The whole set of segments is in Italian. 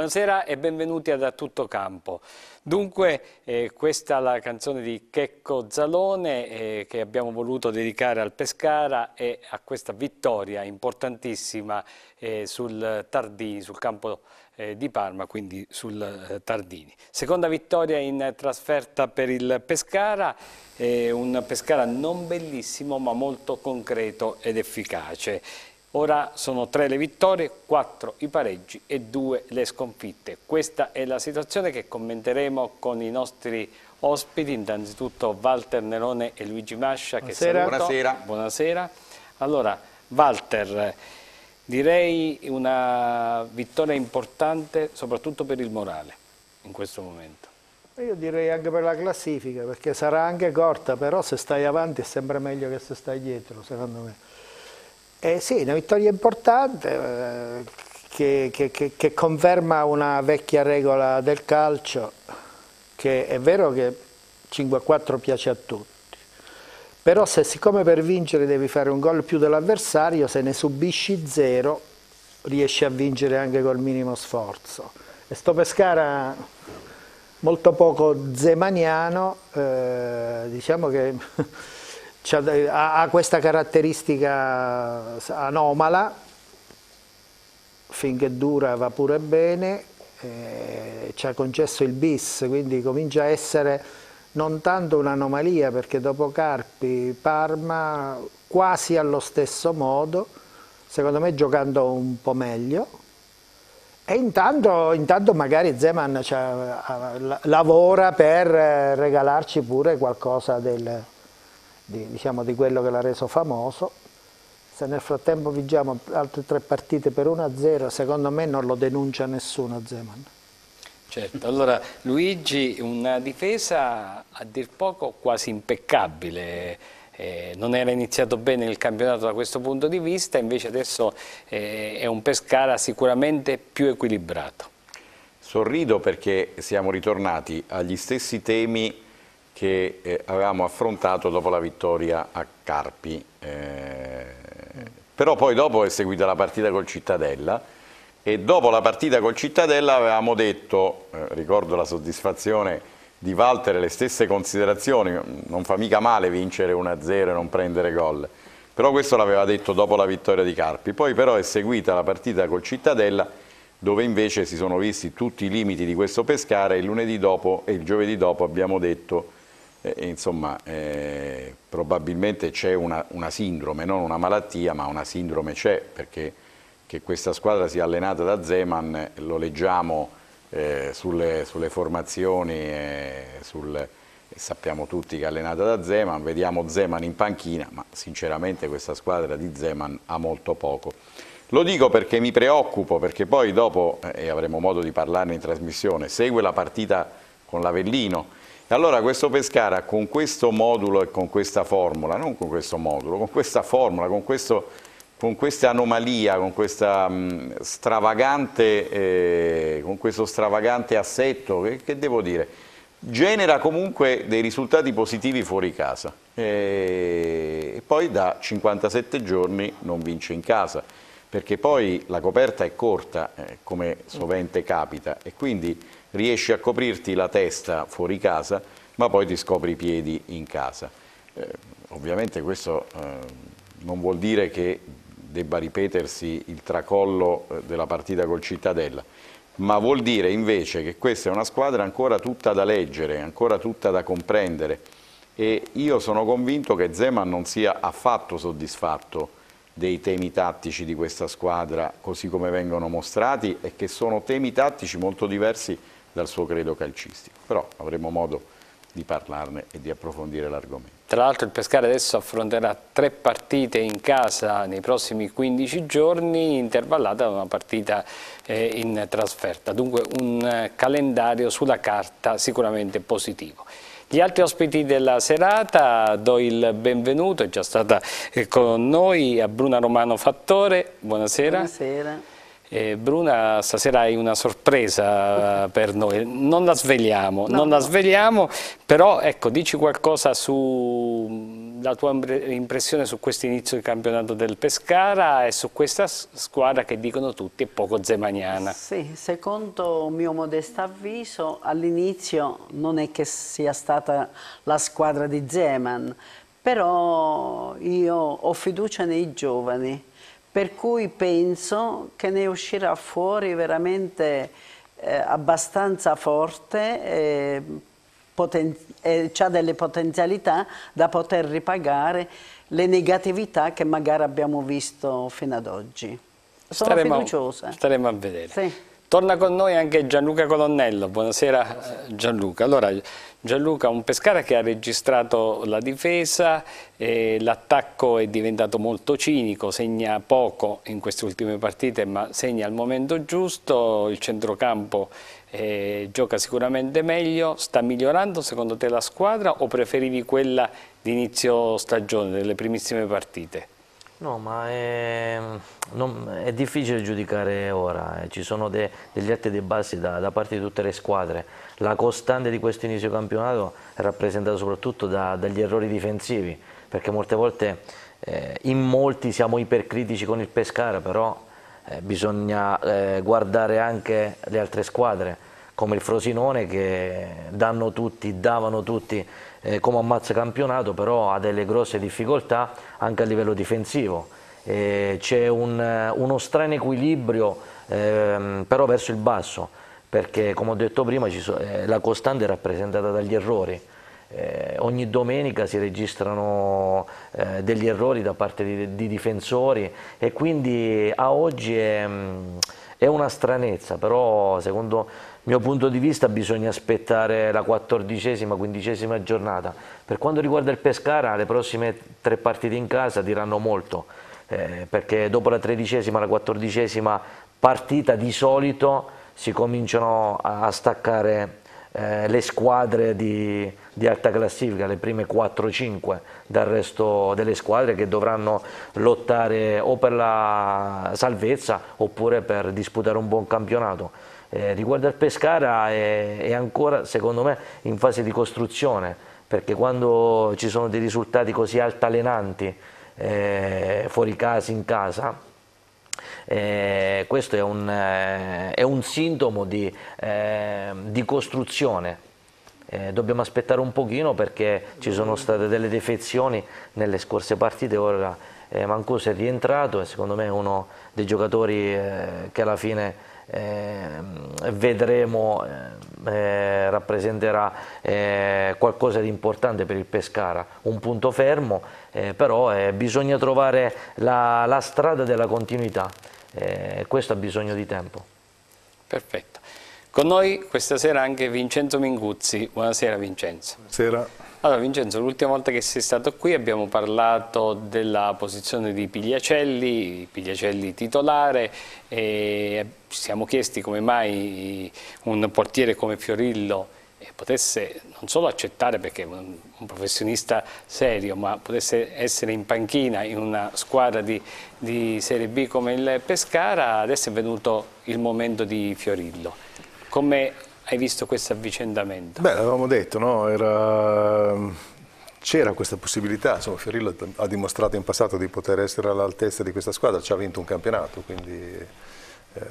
Buonasera e benvenuti A Tutto Campo. Dunque, eh, questa è la canzone di Checco Zalone eh, che abbiamo voluto dedicare al Pescara e a questa vittoria importantissima eh, sul Tardini, sul campo eh, di Parma, quindi sul eh, Tardini. Seconda vittoria in trasferta per il Pescara, eh, un Pescara non bellissimo ma molto concreto ed efficace. Ora sono tre le vittorie, quattro i pareggi e due le sconfitte. Questa è la situazione che commenteremo con i nostri ospiti, innanzitutto Walter Nerone e Luigi Mascia. Buonasera. Che saluto. Buonasera. Buonasera. Allora, Walter, direi una vittoria importante soprattutto per il morale in questo momento. Io direi anche per la classifica, perché sarà anche corta, però se stai avanti è sempre meglio che se stai dietro, secondo me. Eh sì, una vittoria importante eh, che, che, che, che, conferma una vecchia regola del calcio, che è vero che 5 a 4 piace a tutti, però se siccome per vincere devi fare un gol più dell'avversario, se ne subisci zero riesci a vincere anche col minimo sforzo. E sto Pescara molto poco zemaniano, eh, diciamo che ha, questa caratteristica anomala, finché dura va pure bene, eh, ci ha concesso il bis, quindi comincia a essere non tanto un'anomalia perché dopo Carpi, Parma quasi allo stesso modo, secondo me giocando un po' meglio, e intanto, intanto magari Zeman cioè, lavora per regalarci pure qualcosa del, di, diciamo, di quello che l'ha reso famoso. Se nel frattempo vinciamo altre tre partite per 1-0, secondo me non lo denuncia nessuno Zeman. Certo, allora Luigi, una difesa a dir poco quasi impeccabile, eh, non era iniziato bene il campionato da questo punto di vista, invece adesso eh, è un Pescara sicuramente più equilibrato. Sorrido perché siamo ritornati agli stessi temi che eh, avevamo affrontato dopo la vittoria a Carpi. Eh, però poi dopo è seguita la partita col Cittadella e dopo la partita col Cittadella avevamo detto, eh, ricordo la soddisfazione di Walter le stesse considerazioni, non fa mica male vincere 1-0 e non prendere gol, però questo l'aveva detto dopo la vittoria di Carpi, poi però è seguita la partita col Cittadella dove invece si sono visti tutti i limiti di questo Pescara e il lunedì dopo e il giovedì dopo abbiamo detto eh, insomma, eh, probabilmente c'è una, una, sindrome, non una malattia, ma una sindrome c'è, perché che questa squadra sia allenata da Zeman lo leggiamo eh, sulle, sulle, formazioni, sul, sappiamo tutti che è allenata da Zeman, vediamo Zeman in panchina, ma sinceramente questa squadra di Zeman ha molto poco. Lo dico perché mi preoccupo, perché poi dopo, eh, e avremo modo di parlarne in trasmissione, segue la partita con l'Avellino, allora questo Pescara con questo modulo e con questa formula, non con questo modulo, con questa formula, con, questo, con questa anomalia, con, questa, mh, stravagante, eh, con questo stravagante assetto, che, che, devo dire, genera comunque dei risultati positivi fuori casa e, e poi da 57 giorni non vince in casa perché poi la coperta è corta, eh, come sovente capita, e quindi riesci a coprirti la testa fuori casa, ma poi ti scopri i piedi in casa. Eh, ovviamente questo eh, non vuol dire che debba ripetersi il tracollo eh, della partita col Cittadella, ma vuol dire invece che questa è una squadra ancora tutta da leggere, ancora tutta da comprendere e io sono convinto che Zeman non sia affatto soddisfatto dei temi tattici di questa squadra così come vengono mostrati e che sono temi tattici molto diversi dal suo credo calcistico, però avremo modo di parlarne e di approfondire l'argomento. Tra l'altro il Pescara adesso affronterà tre partite in casa nei prossimi 15 giorni, intervallata da una partita eh, in trasferta. Dunque un eh, calendario sulla carta sicuramente positivo. Gli altri ospiti della serata do il benvenuto, è già stata eh, con noi a Bruna Romano Fattore, buonasera. Buonasera. Eh, Bruna, stasera hai una sorpresa per noi, non la svegliamo, no, non la svegliamo, però ecco, dici qualcosa sulla tua impressione su questo inizio di campionato del Pescara e su questa squadra che dicono tutti è poco zemaniana. Sì, secondo mio modesto avviso all'inizio non è che sia stata la squadra di Zeman, però io ho fiducia nei giovani per cui penso che ne uscirà fuori veramente eh, abbastanza forte e, e ha delle potenzialità da poter ripagare le negatività che magari abbiamo visto fino ad oggi. Sono staremo, fiduciosa. Staremo a vedere. Sì. Torna con noi anche Gianluca Colonnello, buonasera Gianluca. Allora, Gianluca, un Pescara che ha registrato la difesa, l'attacco è diventato molto cinico, segna poco in queste ultime partite ma segna al momento giusto, il centrocampo eh, gioca sicuramente meglio, sta migliorando secondo te la squadra o preferivi quella di inizio stagione, delle primissime partite? No, ma è, non, è, difficile giudicare ora, eh. ci sono de, degli alti e dei bassi da, da, parte di tutte le squadre. La costante di questo inizio campionato è rappresentata soprattutto da, dagli errori difensivi, perché molte volte eh, in molti siamo ipercritici con il Pescara, però eh, bisogna eh, guardare anche le altre squadre, come il Frosinone che danno tutti, davano tutti eh, come ammazza campionato, però ha delle grosse difficoltà anche a livello difensivo. Eh, C'è un, uno strano equilibrio ehm, però verso il basso, perché come ho detto prima so, eh, la costante è rappresentata dagli errori. Eh, ogni domenica si registrano eh, degli errori da parte di, di, difensori e quindi a oggi è, è una stranezza, però secondo mio punto di vista bisogna aspettare la quattordicesima, quindicesima giornata. Per quanto riguarda il Pescara, le prossime tre partite in casa diranno molto, eh, perché dopo la tredicesima, la quattordicesima partita di solito si cominciano a staccare eh, le squadre di, di, alta classifica, le prime 4-5 dal resto delle squadre che dovranno lottare o per la salvezza oppure per disputare un buon campionato. Eh, riguardo al Pescara è, è, ancora, secondo me, in fase di costruzione, perché quando ci sono dei risultati così altalenanti eh, fuori casa, in casa, eh, questo è un, eh, è un, sintomo di, eh, di costruzione. Eh, dobbiamo aspettare un pochino perché ci sono state delle defezioni nelle scorse partite, ora Mancuso è rientrato e secondo me è uno dei giocatori che alla fine eh, vedremo eh, rappresenterà eh, qualcosa di importante per il Pescara, un punto fermo, eh, però eh, bisogna trovare la, la, strada della continuità, eh, questo ha bisogno di tempo. Perfetto. Con noi questa sera anche Vincenzo Minguzzi, buonasera Vincenzo. Buonasera. Allora Vincenzo, l'ultima volta che sei stato qui abbiamo parlato della posizione di Pigliacelli, Pigliacelli titolare e ci siamo chiesti come mai un portiere come Fiorillo potesse non solo accettare perché è un, un, professionista serio, ma potesse essere in panchina in una squadra di, di Serie B come il Pescara, adesso è venuto il momento di Fiorillo. Come hai visto questo avvicendamento? Beh, l'avevamo detto, no? c'era questa possibilità, insomma Fiorillo ha dimostrato in passato di poter essere all'altezza di questa squadra, ci ha vinto un campionato, quindi eh,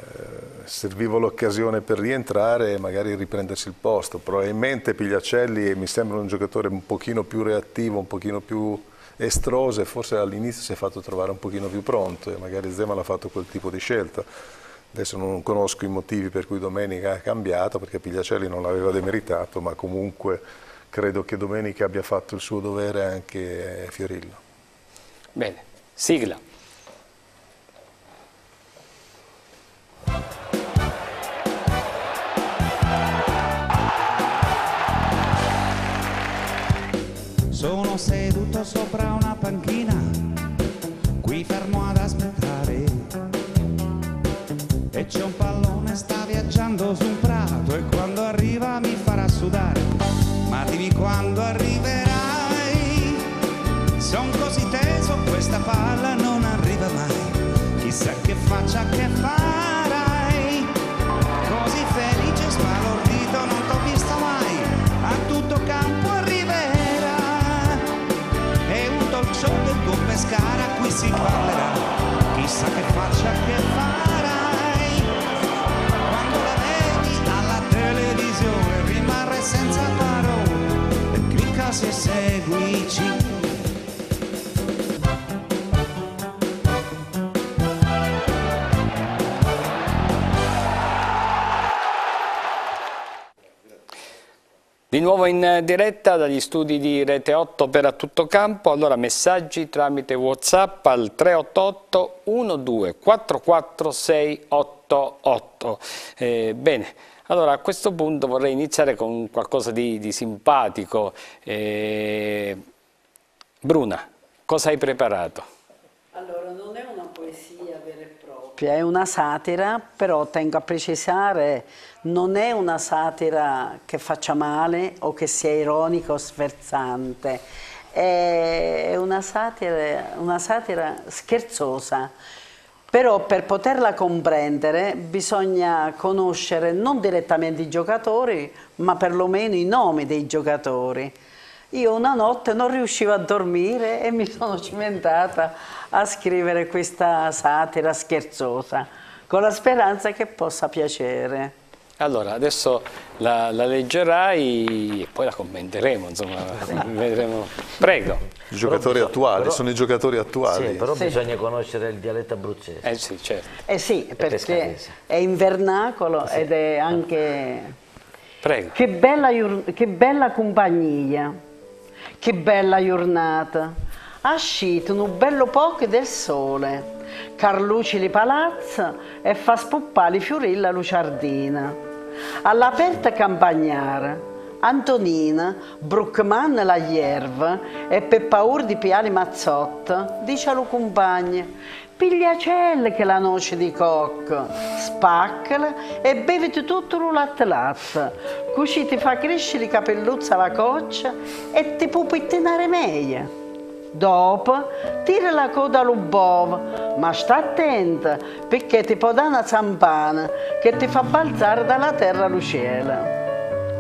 serviva l'occasione per rientrare e magari riprendersi il posto. Probabilmente Pigliacelli mi sembra un giocatore un pochino più reattivo, un pochino più estroso e forse all'inizio si è fatto trovare un pochino più pronto e magari Zeman ha fatto quel tipo di scelta. Adesso non conosco i motivi per cui Domenica ha cambiato, perché Pigliacelli non l'aveva demeritato, ma comunque credo che Domenica abbia fatto il suo dovere anche Fiorillo. Bene, sigla. Sono seduto se seguici Di nuovo in diretta dagli studi di Rete 8 per a tutto campo, allora messaggi tramite Whatsapp al 388 12 446 88. Eh, bene, allora a questo punto vorrei iniziare con qualcosa di, di simpatico. Eh, Bruna, cosa hai preparato? Allora, non è una poesia vera e propria, è una satira, però tengo a precisare non è una satira che faccia male o che sia ironica o sferzante, è una satira, una satira scherzosa. Però per poterla comprendere bisogna conoscere non direttamente i giocatori, ma perlomeno i nomi dei giocatori. Io una notte non riuscivo a dormire e mi sono cimentata a scrivere questa satira scherzosa, con la speranza che possa piacere. Allora, adesso la, la, leggerai e poi la commenteremo, insomma, vedremo. Prego. I giocatori però, attuali, però, sono i giocatori attuali. Sì, però sì. bisogna conoscere il dialetto abruzzese. Eh sì, certo. Eh sì, perché è in vernacolo sì. ed è anche... Prego. Che bella, che bella compagnia, che bella giornata. Ascito un bello poco del sole, Carluci li palazza e fa spuppare i fiorilla luciardina all'aperta campagnara. Antonina, Bruckman la Ierva e per paura di piali mazzotta, dice allo compagno, pigliacelle che la noce di cocco, spaccala e beviti tutto lo latte latte, così ti fa crescere i capelluzzi alla coccia e ti può pettinare meglio. Dopo tira la coda all'ubovo, ma sta attenta perché ti può dare una zampana che ti fa balzare dalla terra allo cielo.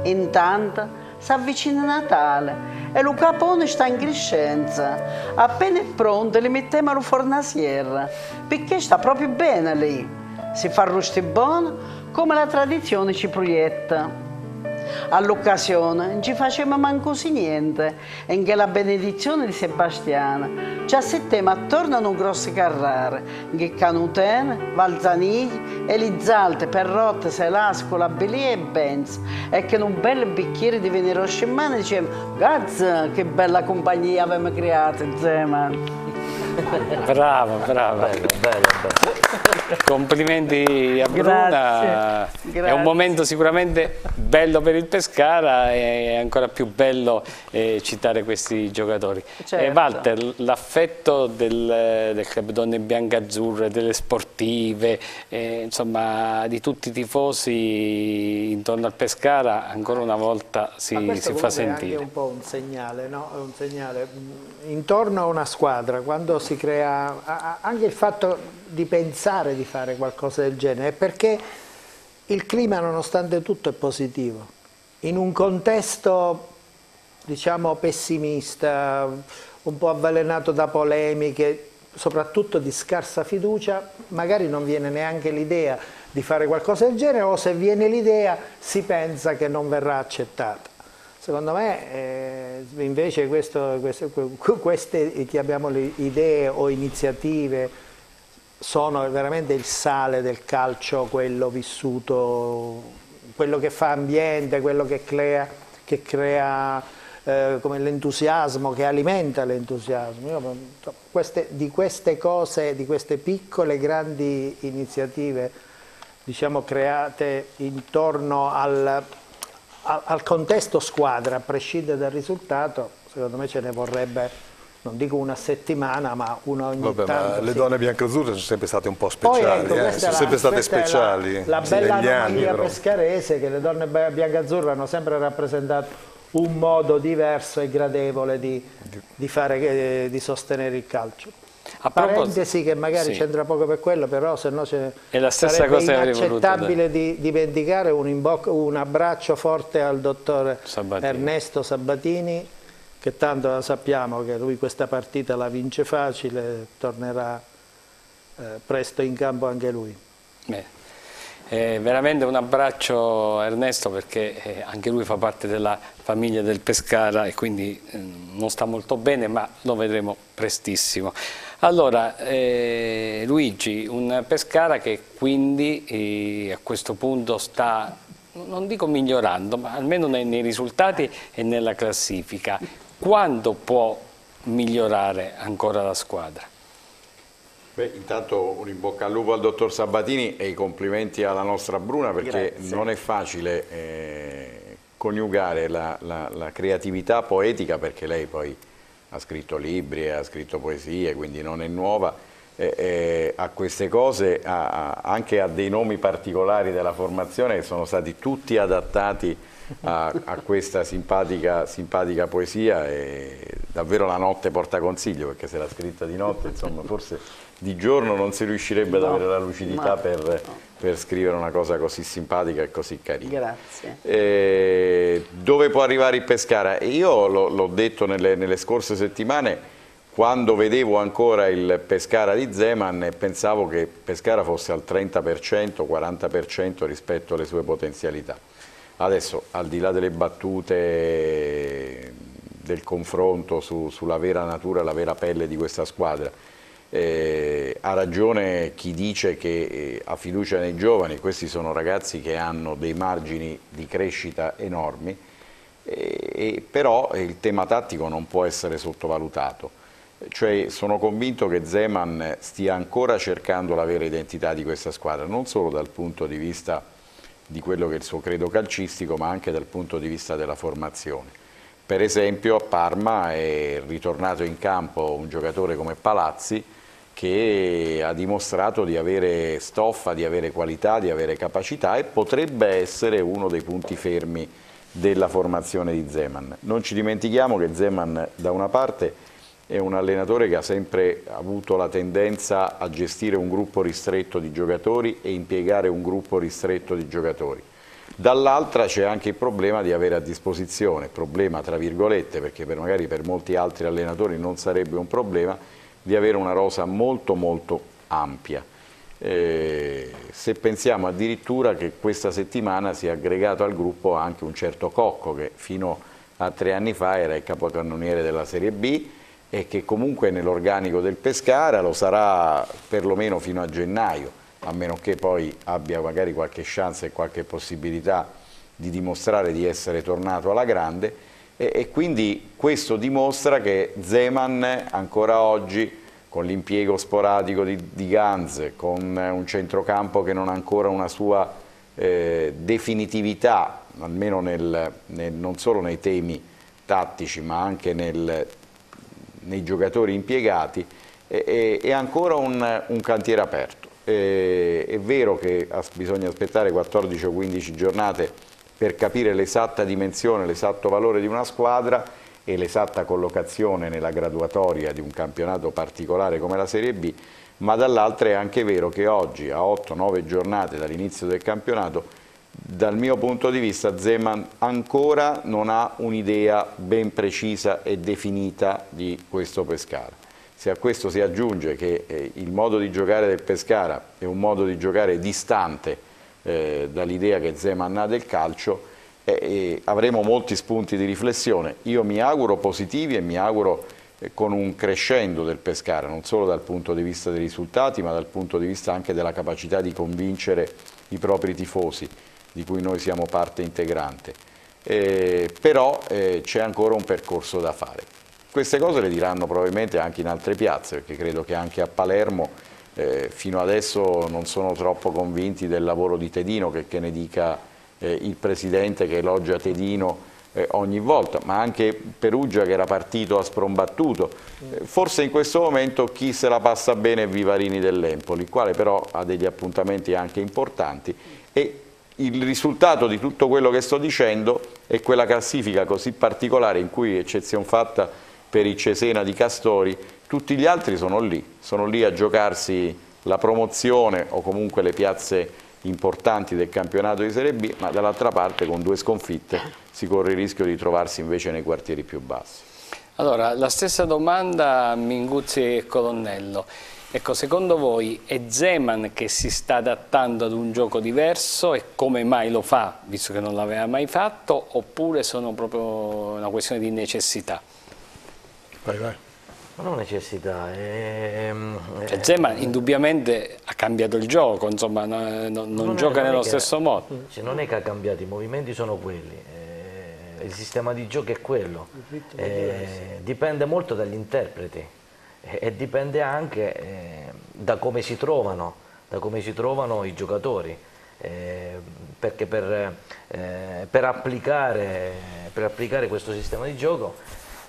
Intanto si avvicina Natale e lo capone sta in crescenza. Appena è pronto li mettiamo alla fornasiera perché sta proprio bene lì. Si fa rosti buono come la tradizione ci proietta all'occasione. Non ci facevamo manco si niente. E che la benedizione di Sebastiano ci assettiamo attorno a un grosso carrare. Che Canutene, Valzanigli, Elizalte, Perrotte, Selasco, Labelì e Benz. E che in un bel bicchiere di vino rosso in mano dicevamo grazie che bella compagnia abbiamo creato insieme Brava, brava. Bello, bello, bello. Complimenti a Bruna. Grazie, grazie. È un momento sicuramente bello per il Pescara e ancora più bello eh, citare questi giocatori. Certo. Eh, Walter, l'affetto del, del Club Donne Biancazzurre, delle sportive, eh, insomma di tutti i tifosi intorno al Pescara ancora una volta si, si fa sentire. È anche un po' un segnale, no? un segnale. Intorno a una squadra, quando si crea anche il fatto di pensare di fare qualcosa del genere, è perché il clima nonostante tutto è positivo. In un contesto diciamo pessimista, un po' avvelenato da polemiche, soprattutto di scarsa fiducia, magari non viene neanche l'idea di fare qualcosa del genere o se viene l'idea si pensa che non verrà accettata. Secondo me eh, invece questo, questo, queste chiamiamole idee o iniziative sono veramente il sale del calcio, quello vissuto, quello che fa ambiente, quello che crea, che crea eh, l'entusiasmo, che alimenta l'entusiasmo. di queste cose, di queste piccole grandi iniziative diciamo, create intorno al al contesto squadra, a prescindere dal risultato, secondo me ce ne vorrebbe non dico una settimana, ma una ogni Vabbè, tanto. le sì. donne biancazzurre sono sempre state un po' speciali, Poi, ecco, eh? sono la, sempre state speciali. La, la bella anomalia pescarese che le donne biancazzurre hanno sempre rappresentato un modo diverso e gradevole di, di, fare, eh, di sostenere il calcio. A Parentesi che magari sì. c'entra poco per quello, però se no È la stessa sarebbe cosa inaccettabile di dimenticare un, un, abbraccio forte al dottor Sabatini. Ernesto Sabatini, che tanto sappiamo che lui questa partita la vince facile, tornerà eh, presto in campo anche lui. Beh. Eh, veramente un abbraccio Ernesto perché eh, anche lui fa parte della famiglia del Pescara e quindi eh, non sta molto bene ma lo vedremo prestissimo. Allora, eh, Luigi, un Pescara che quindi eh, a questo punto sta non dico migliorando, ma almeno nei, nei risultati e nella classifica. Quando può migliorare ancora la squadra? Beh, intanto un in bocca al lupo al dottor Sabatini e i complimenti alla nostra Bruna perché Grazie. non è facile eh, coniugare la, la- la creatività poetica perché lei poi ha scritto libri, ha scritto poesie, quindi non è nuova, eh, eh, a queste cose, a- a- anche a dei nomi particolari della formazione che sono stati tutti adattati a, a questa simpatica, simpatica poesia e davvero la notte porta consiglio perché se l'ha scritta di notte, insomma, forse di giorno non si riuscirebbe ad No, avere la lucidità per, per scrivere una cosa così simpatica e così carina. Grazie. Eh, dove può arrivare il Pescara? Io l'ho detto nelle, nelle scorse settimane, quando vedevo ancora il Pescara di Zeman e pensavo che Pescara fosse al 30%, 40% rispetto alle sue potenzialità. Adesso, al di là delle battute, del confronto su- sulla vera natura, la vera pelle di questa squadra, eh, ha ragione chi dice che eh, ha fiducia nei giovani, questi sono ragazzi che hanno dei margini di crescita enormi, eh, però il tema tattico non può essere sottovalutato. Cioè, sono convinto che Zeman stia ancora cercando la vera identità di questa squadra, non solo dal punto di vista di quello che è il suo credo calcistico, ma anche dal punto di vista della formazione. Per esempio a Parma è ritornato in campo un giocatore come Palazzi che ha dimostrato di avere stoffa, di avere qualità, di avere capacità e potrebbe essere uno dei punti fermi della formazione di Zeman. Non ci dimentichiamo che Zeman da una parte è un allenatore che ha sempre avuto la tendenza a gestire un gruppo ristretto di giocatori e impiegare un gruppo ristretto di giocatori. Dall'altra c'è anche il problema di avere a disposizione, problema tra virgolette, perché per magari per molti altri allenatori non sarebbe un problema, di avere una rosa molto molto ampia. Eh, se pensiamo addirittura che questa settimana si è aggregato al gruppo anche un certo Cocco che fino a tre anni fa era il capocannoniere della Serie B e che comunque nell'organico del Pescara lo sarà perlomeno fino a gennaio, a meno che poi abbia magari qualche chance e qualche possibilità di dimostrare di essere tornato alla grande e, e quindi questo dimostra che Zeman ancora oggi con l'impiego sporadico di, di Ganz, con un centrocampo che non ha ancora una sua eh, definitività, almeno nel- nel- non solo nei temi tattici ma anche nel, nei giocatori impiegati, è, è- è ancora un, un cantiere aperto. Eh, è vero che bisogna aspettare 14 o 15 giornate per capire l'esatta dimensione, l'esatto valore di una squadra e l'esatta collocazione nella graduatoria di un campionato particolare come la Serie B, ma dall'altra è anche vero che oggi, a 8-9 giornate dall'inizio del campionato, dal mio punto di vista Zeman ancora non ha un'idea ben precisa e definita di questo Pescara. Se a questo si aggiunge che eh, il modo di giocare del Pescara è un modo di giocare distante eh, dall'idea che Zeman ha del calcio, eh, eh, avremo molti spunti di riflessione. Io mi auguro positivi e mi auguro eh, con un crescendo del Pescara, non solo dal punto di vista dei risultati, ma dal punto di vista anche della capacità di convincere i propri tifosi, di cui noi siamo parte integrante. Eh, però eh, c'è ancora un percorso da fare. Queste cose le diranno probabilmente anche in altre piazze, perché credo che anche a Palermo eh, fino adesso non sono troppo convinti del lavoro di Tedino, che, che ne dica eh, il Presidente che elogia Tedino eh, ogni volta, ma anche Perugia che era partito a sprombattuto. Eh, forse in questo momento chi se la passa bene è Vivarini dell'Empoli, il quale però ha degli appuntamenti anche importanti e il risultato di tutto quello che sto dicendo è quella classifica così particolare in cui, eccezione fatta per il Cesena di Castori, tutti gli altri sono lì, sono lì a giocarsi la promozione o comunque le piazze importanti del campionato di Serie B, ma dall'altra parte con due sconfitte si corre il rischio di trovarsi invece nei quartieri più bassi. Allora, la stessa domanda a Minguzzi e Colonnello. Ecco, secondo voi è Zeman che si sta adattando ad un gioco diverso e come mai lo fa, visto che non l'aveva mai fatto, oppure sono proprio una questione di necessità? Vai, vai. Non ho necessità. Ehm, cioè, Zema indubbiamente ha cambiato il gioco, insomma, non, non, non gioca nello stesso modo. Cioè, non è che ha cambiato, i movimenti sono quelli, eh, il sistema di gioco è quello. Eh, dipende molto dagli interpreti e, e dipende anche eh, da come si trovano, da come si trovano i giocatori. Eh, perché per, eh, per, applicare, per applicare questo sistema di gioco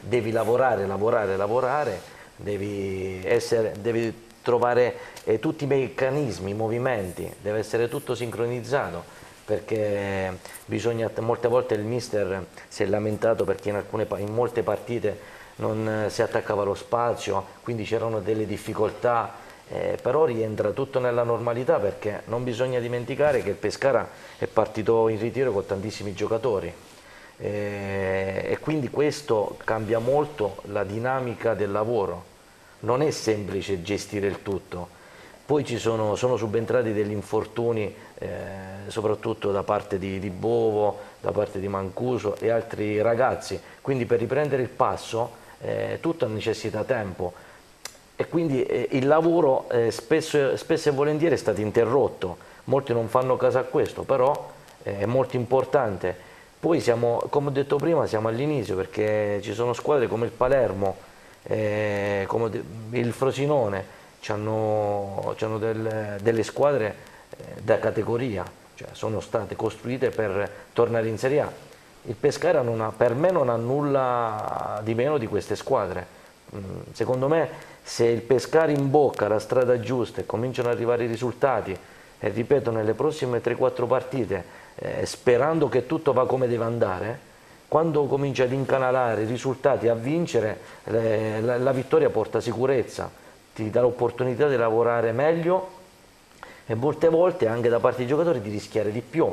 devi lavorare, lavorare, lavorare, devi, essere, devi trovare eh, tutti i meccanismi, i movimenti, deve essere tutto sincronizzato perché bisogna, molte volte il mister si è lamentato perché in, alcune, in molte partite non si attaccava lo spazio, quindi c'erano delle difficoltà, eh, però rientra tutto nella normalità perché non bisogna dimenticare che il Pescara è partito in ritiro con tantissimi giocatori, eh, e quindi questo cambia molto la dinamica del lavoro. Non è semplice gestire il tutto. Poi ci sono, sono subentrati degli infortuni, eh, soprattutto da parte di, di, Bovo, da parte di Mancuso e altri ragazzi. Quindi per riprendere il passo eh, tutto necessita tempo e quindi eh, il lavoro eh, spesso, spesso, e volentieri è stato interrotto. Molti non fanno caso a questo, però eh, è molto importante poi siamo, come ho detto prima, siamo all'inizio perché ci sono squadre come il Palermo, eh, come il Frosinone, hanno, hanno del, delle squadre eh, da categoria, cioè sono state costruite per tornare in Serie A. Il Pescara ha, per me non ha nulla di meno di queste squadre. Mm, secondo me se il Pescara imbocca la strada giusta e cominciano ad arrivare i risultati, e ripeto nelle prossime 3-4 partite eh, sperando che tutto va come deve andare, quando comincia ad incanalare i risultati, a vincere, eh, la, la vittoria porta sicurezza, ti dà l'opportunità di lavorare meglio e molte volte anche da parte dei giocatori di rischiare di più.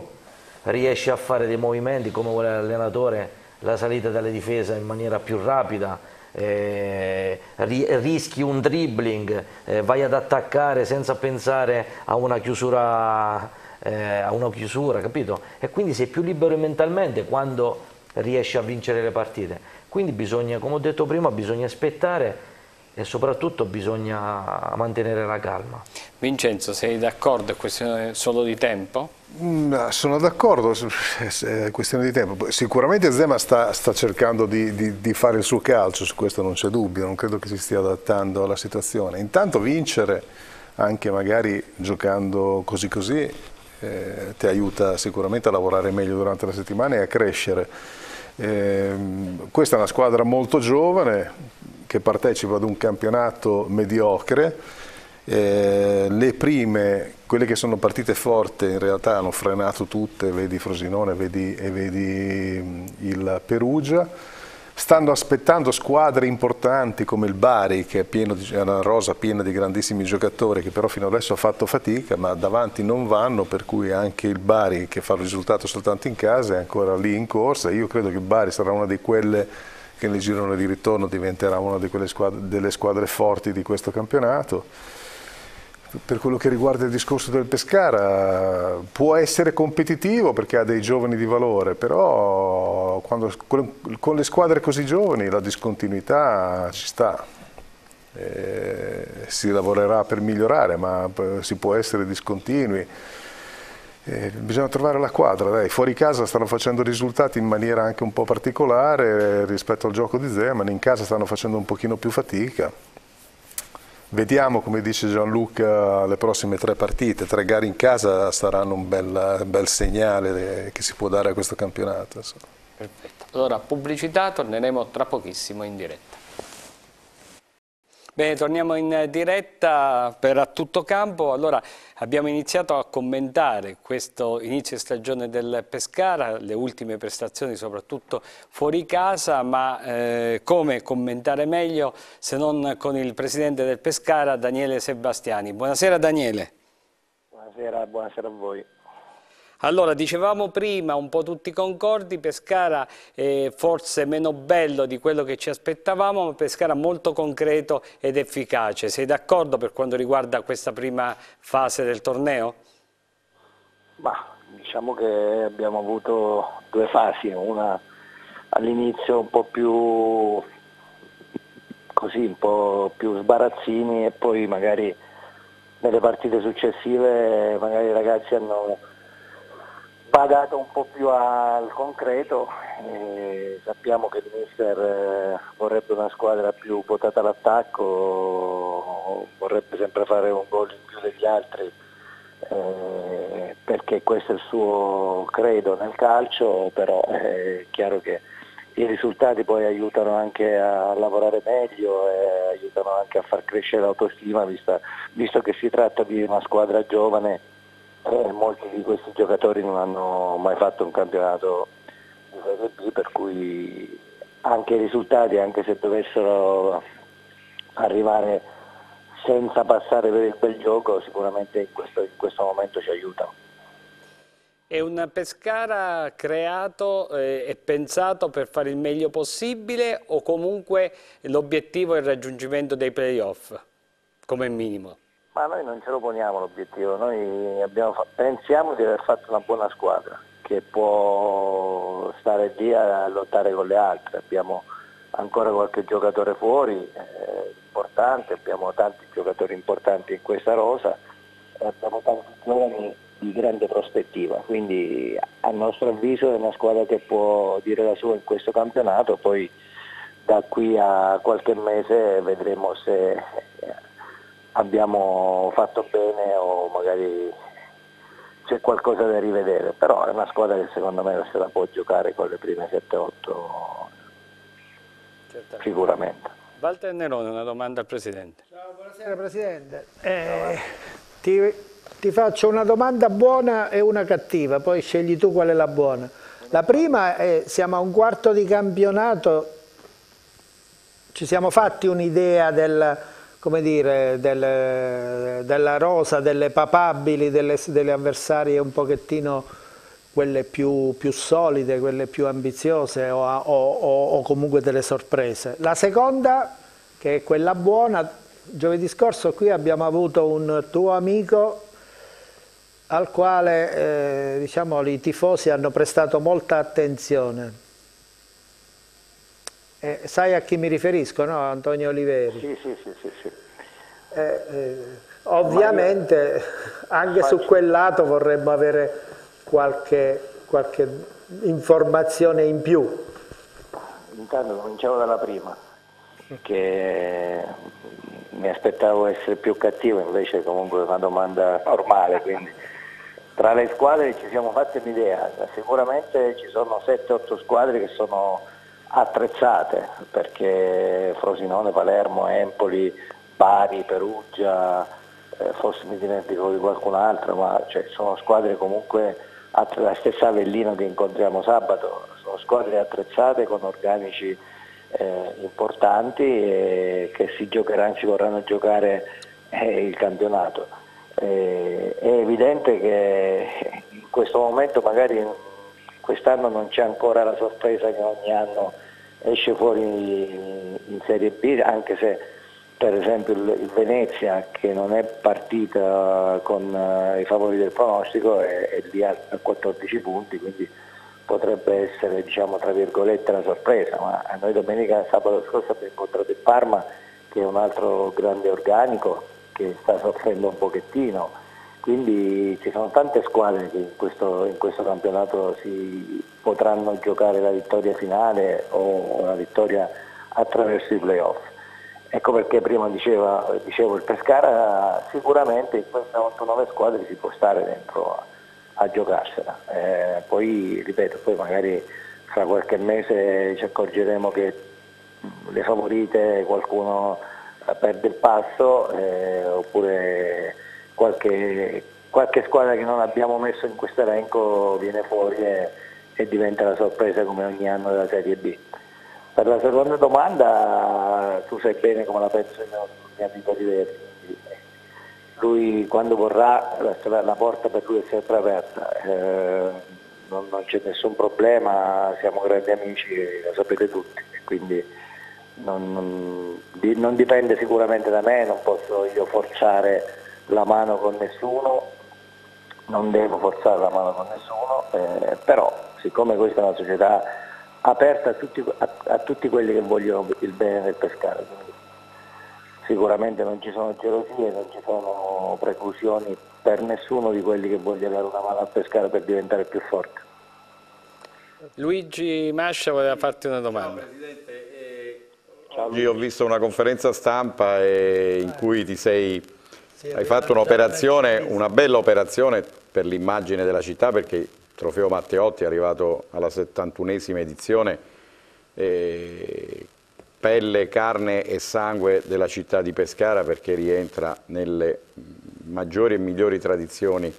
Riesci a fare dei movimenti come vuole l'allenatore, la salita delle difese in maniera più rapida, eh, rischi un dribbling, eh, vai ad attaccare senza pensare a una chiusura eh, a una chiusura, capito? E quindi sei più libero mentalmente quando riesci a vincere le partite. Quindi bisogna, come ho detto prima, bisogna aspettare e soprattutto bisogna mantenere la calma. Vincenzo, sei d'accordo? È questione solo di tempo? Mm, sono d'accordo, è questione di tempo. Sicuramente Zema sta, sta cercando di, di, di, fare il suo calcio, su questo non c'è dubbio, non credo che si stia adattando alla situazione. Intanto vincere, anche magari giocando così così, eh, ti aiuta sicuramente a lavorare meglio durante la settimana e a crescere. Eh, questa è una squadra molto giovane che partecipa ad un campionato mediocre, eh, le prime, quelle che sono partite forti in realtà hanno frenato tutte, vedi Frosinone vedi, e vedi mm, il Perugia, stanno aspettando squadre importanti come il Bari che è, una rosa piena di grandissimi giocatori che però fino adesso ha fatto fatica ma davanti non vanno per cui anche il Bari che fa il risultato soltanto in casa è ancora lì in corsa. Io credo che il Bari sarà una di quelle che nel girone di ritorno diventerà una di squadre, delle squadre forti di questo campionato per quello che riguarda il discorso del Pescara, può essere competitivo perché ha dei giovani di valore, però quando, con le squadre così giovani la discontinuità ci sta. Eh, si lavorerà per migliorare, ma si può essere discontinui. Eh, bisogna trovare la quadra, dai. fuori casa stanno facendo risultati in maniera anche un po' particolare rispetto al gioco di Zeman, in casa stanno facendo un pochino più fatica. Vediamo, come dice Gianluca, le prossime tre partite, tre gare in casa saranno un bel, bel segnale che si può dare a questo campionato. Perfetto, allora pubblicità, torneremo tra pochissimo in diretta. Bene, torniamo in diretta per A Tutto Campo. Allora, abbiamo iniziato a commentare questo inizio stagione del Pescara, le ultime prestazioni soprattutto fuori casa, ma eh, come commentare meglio se non con il presidente del Pescara, Daniele Sebastiani. Buonasera Daniele. Buonasera, buonasera a voi. Allora, dicevamo prima, un po' tutti concordi, Pescara è forse meno bello di quello che ci aspettavamo, ma Pescara molto concreto ed efficace. Sei d'accordo per quanto riguarda questa prima fase del torneo? Bah, diciamo che abbiamo avuto due fasi, una all'inizio un po' più così un po' più sbarazzini e poi magari nelle partite successive magari i ragazzi hanno pagato un po' più al concreto e sappiamo che il mister eh, vorrebbe una squadra più votata all'attacco, vorrebbe sempre fare un gol in più degli altri eh, perché questo è il suo credo nel calcio, però è chiaro che i risultati poi aiutano anche a lavorare meglio e aiutano anche a far crescere l'autostima, visto, visto che si tratta di una squadra giovane e molti di questi giocatori non hanno mai fatto un campionato di Serie B, per cui anche i risultati, anche se dovessero arrivare senza passare per il bel gioco, sicuramente in questo, in questo momento ci aiutano. È un Pescara creato eh, e pensato per fare il meglio possibile o comunque l'obiettivo è il raggiungimento dei playoff come minimo? Ma noi non ce lo poniamo l'obiettivo, noi fa... pensiamo di aver fatto una buona squadra che può stare lì a lottare con le altre, abbiamo ancora qualche giocatore fuori eh, importante, abbiamo tanti giocatori importanti in questa rosa e abbiamo tanti giovani di grande prospettiva, quindi a nostro avviso è una squadra che può dire la sua in questo campionato, poi da qui a qualche mese vedremo se abbiamo fatto bene o magari c'è qualcosa da rivedere, però è una squadra che secondo me se la può giocare con le prime 7-8 sicuramente. Walter Nerone, una domanda al Presidente. Ciao, buonasera Presidente. Eh, ti ti faccio una domanda buona e una cattiva, poi scegli tu qual è la buona. La prima è, siamo a un quarto di campionato, ci siamo fatti un'idea del, dire, del, della rosa, delle papabili, delle, delle, avversarie un pochettino quelle più, più solide, quelle più ambiziose o, o, o, comunque delle sorprese. La seconda, che è quella buona, giovedì scorso qui abbiamo avuto un tuo amico al quale eh, diciamo, i tifosi hanno prestato molta attenzione. Eh, sai a chi mi riferisco, no? Antonio Oliveri? Sì, sì, sì. sì, sì. Eh, eh ovviamente anche su quel lato vorremmo avere qualche, qualche informazione in più. Intanto cominciamo dalla prima, che mi aspettavo essere più cattivo, invece comunque è una domanda normale, quindi tra le squadre ci siamo fatti un'idea, sicuramente ci sono 7-8 squadre che sono attrezzate perché Frosinone, Palermo, Empoli, Bari, Perugia, eh, forse mi dimentico di qualcun'altra, ma cioè, sono squadre comunque, la stessa Avellino che incontriamo sabato, sono squadre attrezzate con organici eh, importanti e che si giocheranno, ci vorranno giocare eh, il campionato. Eh, è evidente che in questo momento magari quest'anno non c'è ancora la sorpresa che ogni anno esce fuori in Serie B, anche se per esempio il, Venezia che non è partita con uh, i favori del pronostico è, è lì a, a, 14 punti, quindi potrebbe essere diciamo tra virgolette la sorpresa, ma a noi domenica sabato scorso abbiamo incontrato il Parma che è un altro grande organico che sta soffrendo un pochettino, quindi ci sono tante squadre che in questo, in questo campionato si potranno giocare la vittoria finale o la vittoria attraverso i playoff. Ecco perché prima diceva, dicevo il Pescara sicuramente in queste 8-9 squadre si può stare dentro a, a giocarsela. Eh, poi ripeto, poi magari fra qualche mese ci accorgeremo che le favorite qualcuno perde il passo eh, oppure qualche, qualche, squadra che non abbiamo messo in questo elenco viene fuori e, e, diventa la sorpresa come ogni anno della Serie B. Per la seconda domanda tu sai bene come la penso il mio, amico Diversi. Lui quando vorrà la, la, porta per lui è sempre aperta, eh, non, non c'è nessun problema, siamo grandi amici, lo sapete tutti. Quindi, non, non, non, dipende sicuramente da me, non posso io forzare la mano con nessuno, non devo forzare la mano con nessuno, eh, però siccome questa è una società aperta a tutti, a, a tutti, quelli che vogliono il bene del pescare, sicuramente non ci sono gelosie, non ci sono preclusioni per nessuno di quelli che voglia dare una mano a pescare per diventare più forte. Luigi Mascia voleva farti una domanda. Oggi ho visto una conferenza stampa eh, in cui ti sei, hai fatto un'operazione, una bella operazione per l'immagine della città perché il trofeo Matteotti è arrivato alla 71esima edizione, eh, pelle, carne e sangue della città di Pescara perché rientra nelle maggiori e migliori tradizioni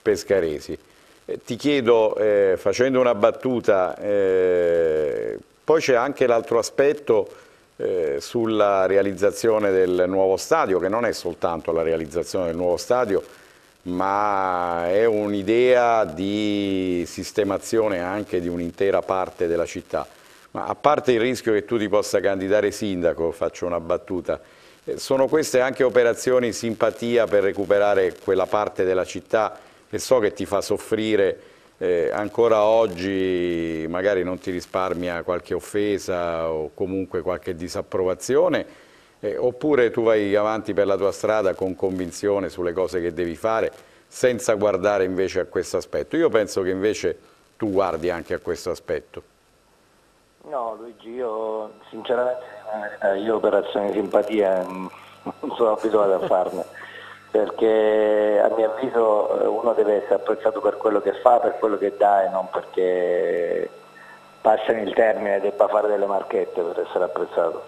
pescaresi. Eh, ti chiedo, eh, facendo una battuta, eh, poi c'è anche l'altro aspetto eh, sulla realizzazione del nuovo stadio, che non è soltanto la realizzazione del nuovo stadio, ma è un'idea di sistemazione anche di un'intera parte della città. Ma a parte il rischio che tu ti possa candidare sindaco, faccio una battuta, eh, sono queste anche operazioni simpatia per recuperare quella parte della città che so che ti fa soffrire eh, ancora oggi magari non ti risparmia qualche offesa o comunque qualche disapprovazione, eh, oppure tu vai avanti per la tua strada con convinzione sulle cose che devi fare senza guardare invece a questo aspetto. Io penso che invece tu guardi anche a questo aspetto. No Luigi, io sinceramente io operazioni di simpatia non sono abituato a farne perché a mio avviso uno deve essere apprezzato per quello che fa, per quello che dà e non perché passano il termine debba fare delle marchette per essere apprezzato.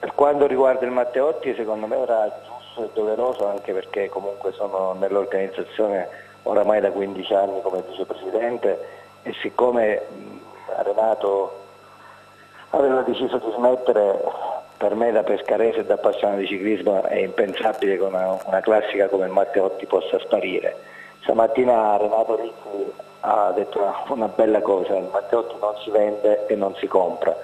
Per quanto riguarda il Matteotti secondo me era giusto e doveroso anche perché comunque sono nell'organizzazione oramai da 15 anni come vicepresidente e siccome Renato aveva deciso di smettere per me da pescarese e da appassionato di ciclismo è impensabile che una, una, classica come il Matteotti possa sparire. Stamattina Renato Ricci ha detto una, bella cosa, il Matteotti non si vende e non si compra.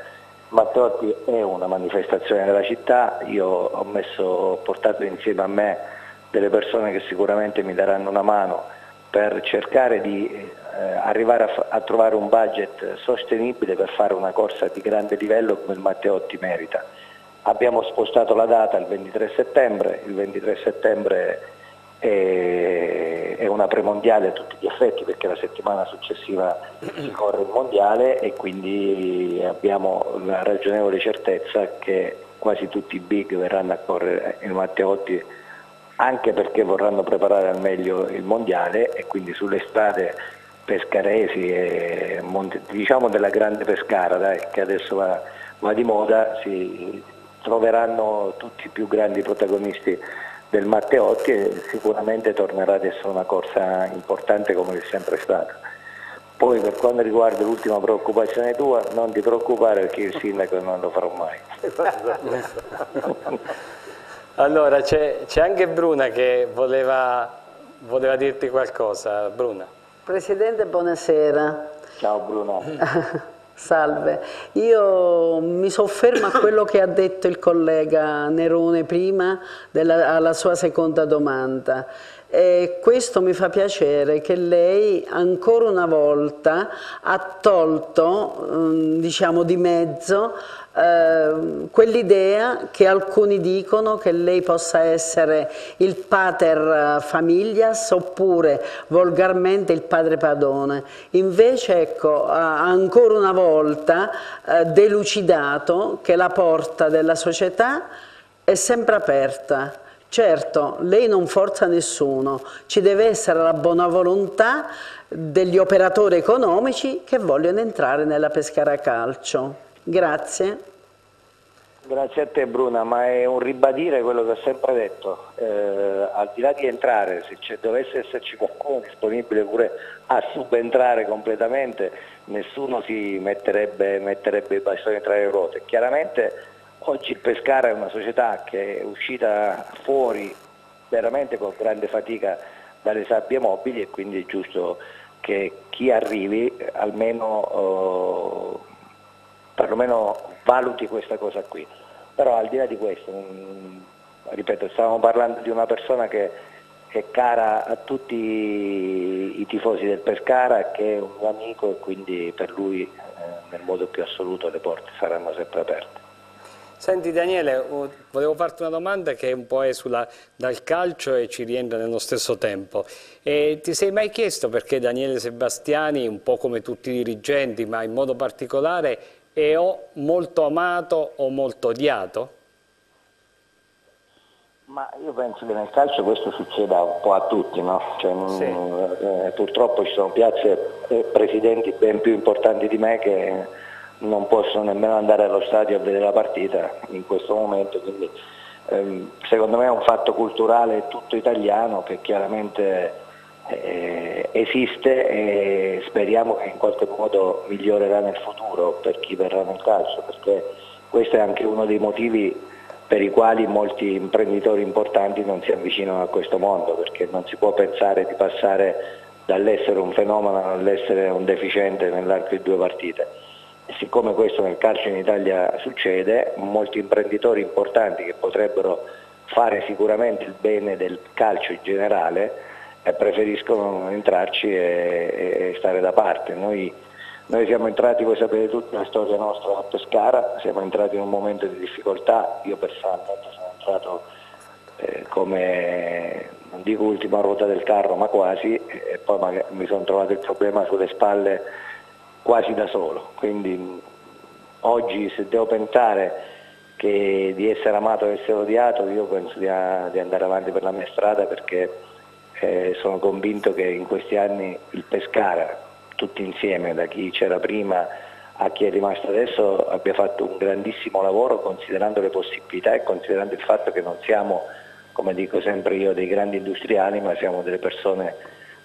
Matteotti è una manifestazione della città, io ho, messo, ho portato insieme a me delle persone che sicuramente mi daranno una mano per cercare di eh, arrivare a, a, trovare un budget sostenibile per fare una corsa di grande livello come il Matteotti merita. Abbiamo spostato la data al 23 settembre, il 23 settembre è, è una premondiale a tutti gli effetti perché la settimana successiva si corre il mondiale e quindi abbiamo la ragionevole certezza che quasi tutti i big verranno a correre il Matteotti anche perché vorranno preparare al meglio il mondiale e quindi sulle strade pescaresi e diciamo della grande pescara dai, che adesso va, va di moda si, troveranno tutti i più grandi protagonisti del Matteotti e sicuramente tornerà ad essere una corsa importante come è sempre stata. Poi per quanto riguarda l'ultima preoccupazione tua, non ti preoccupare perché il sindaco non lo farò mai. allora c'è anche Bruna che voleva, voleva dirti qualcosa. Bruna. Presidente, buonasera. Ciao Bruna. Salve, io mi soffermo a quello che ha detto il collega Nerone prima della, alla sua seconda domanda. E questo mi fa piacere che lei ancora una volta ha tolto mm, diciamo, di mezzo eh, quell'idea che alcuni dicono che lei possa essere il pater familias oppure volgarmente il padre padone. Invece ecco, ha ancora una volta eh, delucidato che la porta della società è sempre aperta. Certo, lei non forza nessuno, ci deve essere la buona volontà degli operatori economici che vogliono entrare nella Pescara Calcio. Grazie. Grazie a te Bruna, ma è un ribadire quello che ho sempre detto, eh, al di là di entrare, se dovesse esserci qualcuno disponibile pure a subentrare completamente, nessuno si metterebbe, metterebbe i bastoni tra le ruote. Chiaramente oggi il Pescara è una società che è uscita fuori veramente con grande fatica dalle sabbie mobili e quindi è giusto che chi arrivi almeno... Eh, perlomeno valuti questa cosa qui. Però al di là di questo, mh, ripeto, stavamo parlando di una persona che è cara a tutti i tifosi del Pescara, che è un amico e quindi per lui eh, nel modo più assoluto le porte saranno sempre aperte. Senti Daniele, volevo farti una domanda che un po' esula dal calcio e ci rientra nello stesso tempo. E ti sei mai chiesto perché Daniele Sebastiani, un po' come tutti i dirigenti, ma in modo particolare, è o molto amato o molto odiato? Ma io penso che nel calcio questo succeda un po' a tutti, no? cioè, sì. eh, purtroppo ci sono piazze e presidenti ben più importanti di me che non possono nemmeno andare allo stadio a vedere la partita in questo momento, quindi ehm, secondo me è un fatto culturale tutto italiano che chiaramente eh, esiste e speriamo che in qualche modo migliorerà nel futuro per chi verrà nel calcio, perché questo è anche uno dei motivi per i quali molti imprenditori importanti non si avvicinano a questo mondo, perché non si può pensare di passare dall'essere un fenomeno all'essere un deficiente nell'arco di due partite. Siccome questo nel calcio in Italia succede, molti imprenditori importanti che potrebbero fare sicuramente il bene del calcio in generale preferiscono entrarci e, e, stare da parte. Noi, noi, siamo entrati, voi sapete tutti la storia nostra a Pescara, siamo entrati in un momento di difficoltà, io personalmente sono entrato eh, come, non dico ultima ruota del carro, ma quasi, e poi mi sono trovato il problema sulle spalle quasi da solo, quindi oggi se devo pensare che di essere amato e essere odiato io penso di, di andare avanti per la mia strada perché eh, sono convinto che in questi anni il Pescara, tutti insieme, da chi c'era prima a chi è rimasto adesso, abbia fatto un grandissimo lavoro considerando le possibilità e considerando il fatto che non siamo, come dico sempre io, dei grandi industriali, ma siamo delle persone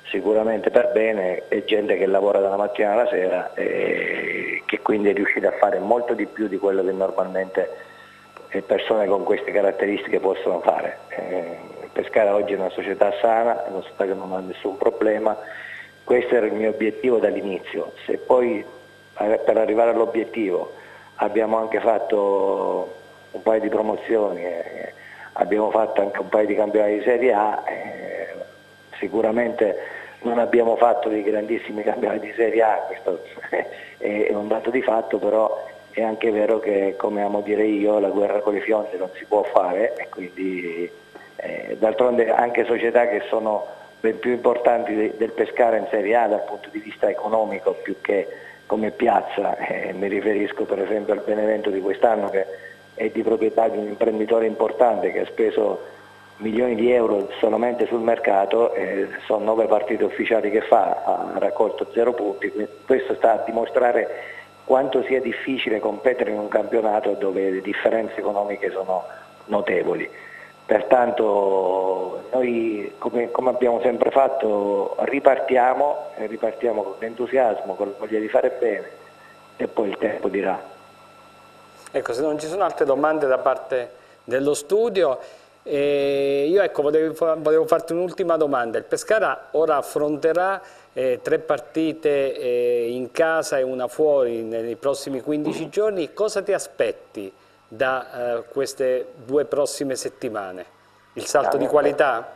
sicuramente per bene, è gente che lavora dalla mattina alla sera e che quindi è riuscita a fare molto di più di quello che normalmente persone con queste caratteristiche possono fare. Pescara oggi è una società sana, è una società che non ha nessun problema, questo era il mio obiettivo dall'inizio, se poi eh, per arrivare all'obiettivo abbiamo anche fatto un paio di promozioni, eh, abbiamo fatto anche un paio di campionati di Serie A, eh, sicuramente non abbiamo fatto dei grandissimi campionati di Serie A, questo è un dato di fatto, però è anche vero che, come amo dire io, la guerra con le fionde non si può fare e quindi eh, d'altronde anche società che sono ben più importanti del Pescara in Serie A dal punto di vista economico più che come piazza, eh, mi riferisco per esempio al Benevento di quest'anno che è di proprietà di un imprenditore importante che ha speso milioni di euro solamente sul mercato, eh, sono nove partite ufficiali che fa, ha raccolto zero punti, questo sta a dimostrare quanto sia difficile competere in un campionato dove le differenze economiche sono notevoli. Pertanto noi, come, come abbiamo sempre fatto, ripartiamo, e ripartiamo con entusiasmo, con voglia di fare bene e poi il tempo dirà. Ecco, se non ci sono altre domande da parte dello studio, e io ecco, volevo, volevo farti un'ultima domanda. Il Pescara ora affronterà eh, tre partite eh, in casa e una fuori nei prossimi 15 giorni. Cosa ti aspetti da eh, queste due prossime settimane? Il salto ah, di qualità?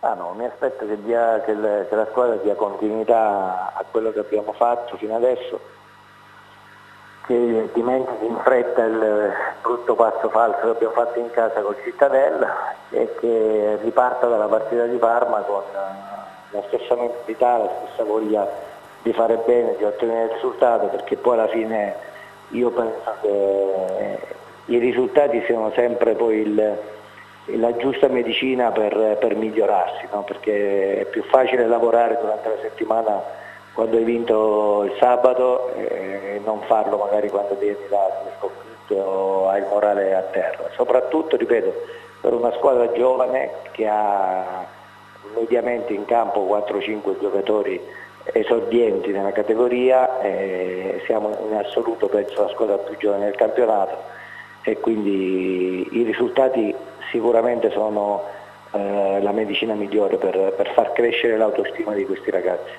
Ah no, mi aspetto che, dia, che, le, che la squadra dia continuità a quello che abbiamo fatto fino adesso che dimentichi in fretta il brutto passo falso che abbiamo fatto in casa col Cittadella e che riparta dalla partita di Parma con eh, la stessa mentalità, la stessa voglia di fare bene, di ottenere il risultato, perché poi alla fine io penso che i risultati siano sempre poi il, la giusta medicina per, per migliorarsi, no? perché è più facile lavorare durante la settimana quando hai vinto il sabato e non farlo magari quando vieni da le sconfitte o hai il morale a terra. Soprattutto, ripeto, per una squadra giovane che ha mediamente in campo 4-5 giocatori esordienti nella categoria, eh, siamo in assoluto penso la squadra più giovane del campionato e quindi i risultati sicuramente sono eh, la medicina migliore per, per far crescere l'autostima di questi ragazzi.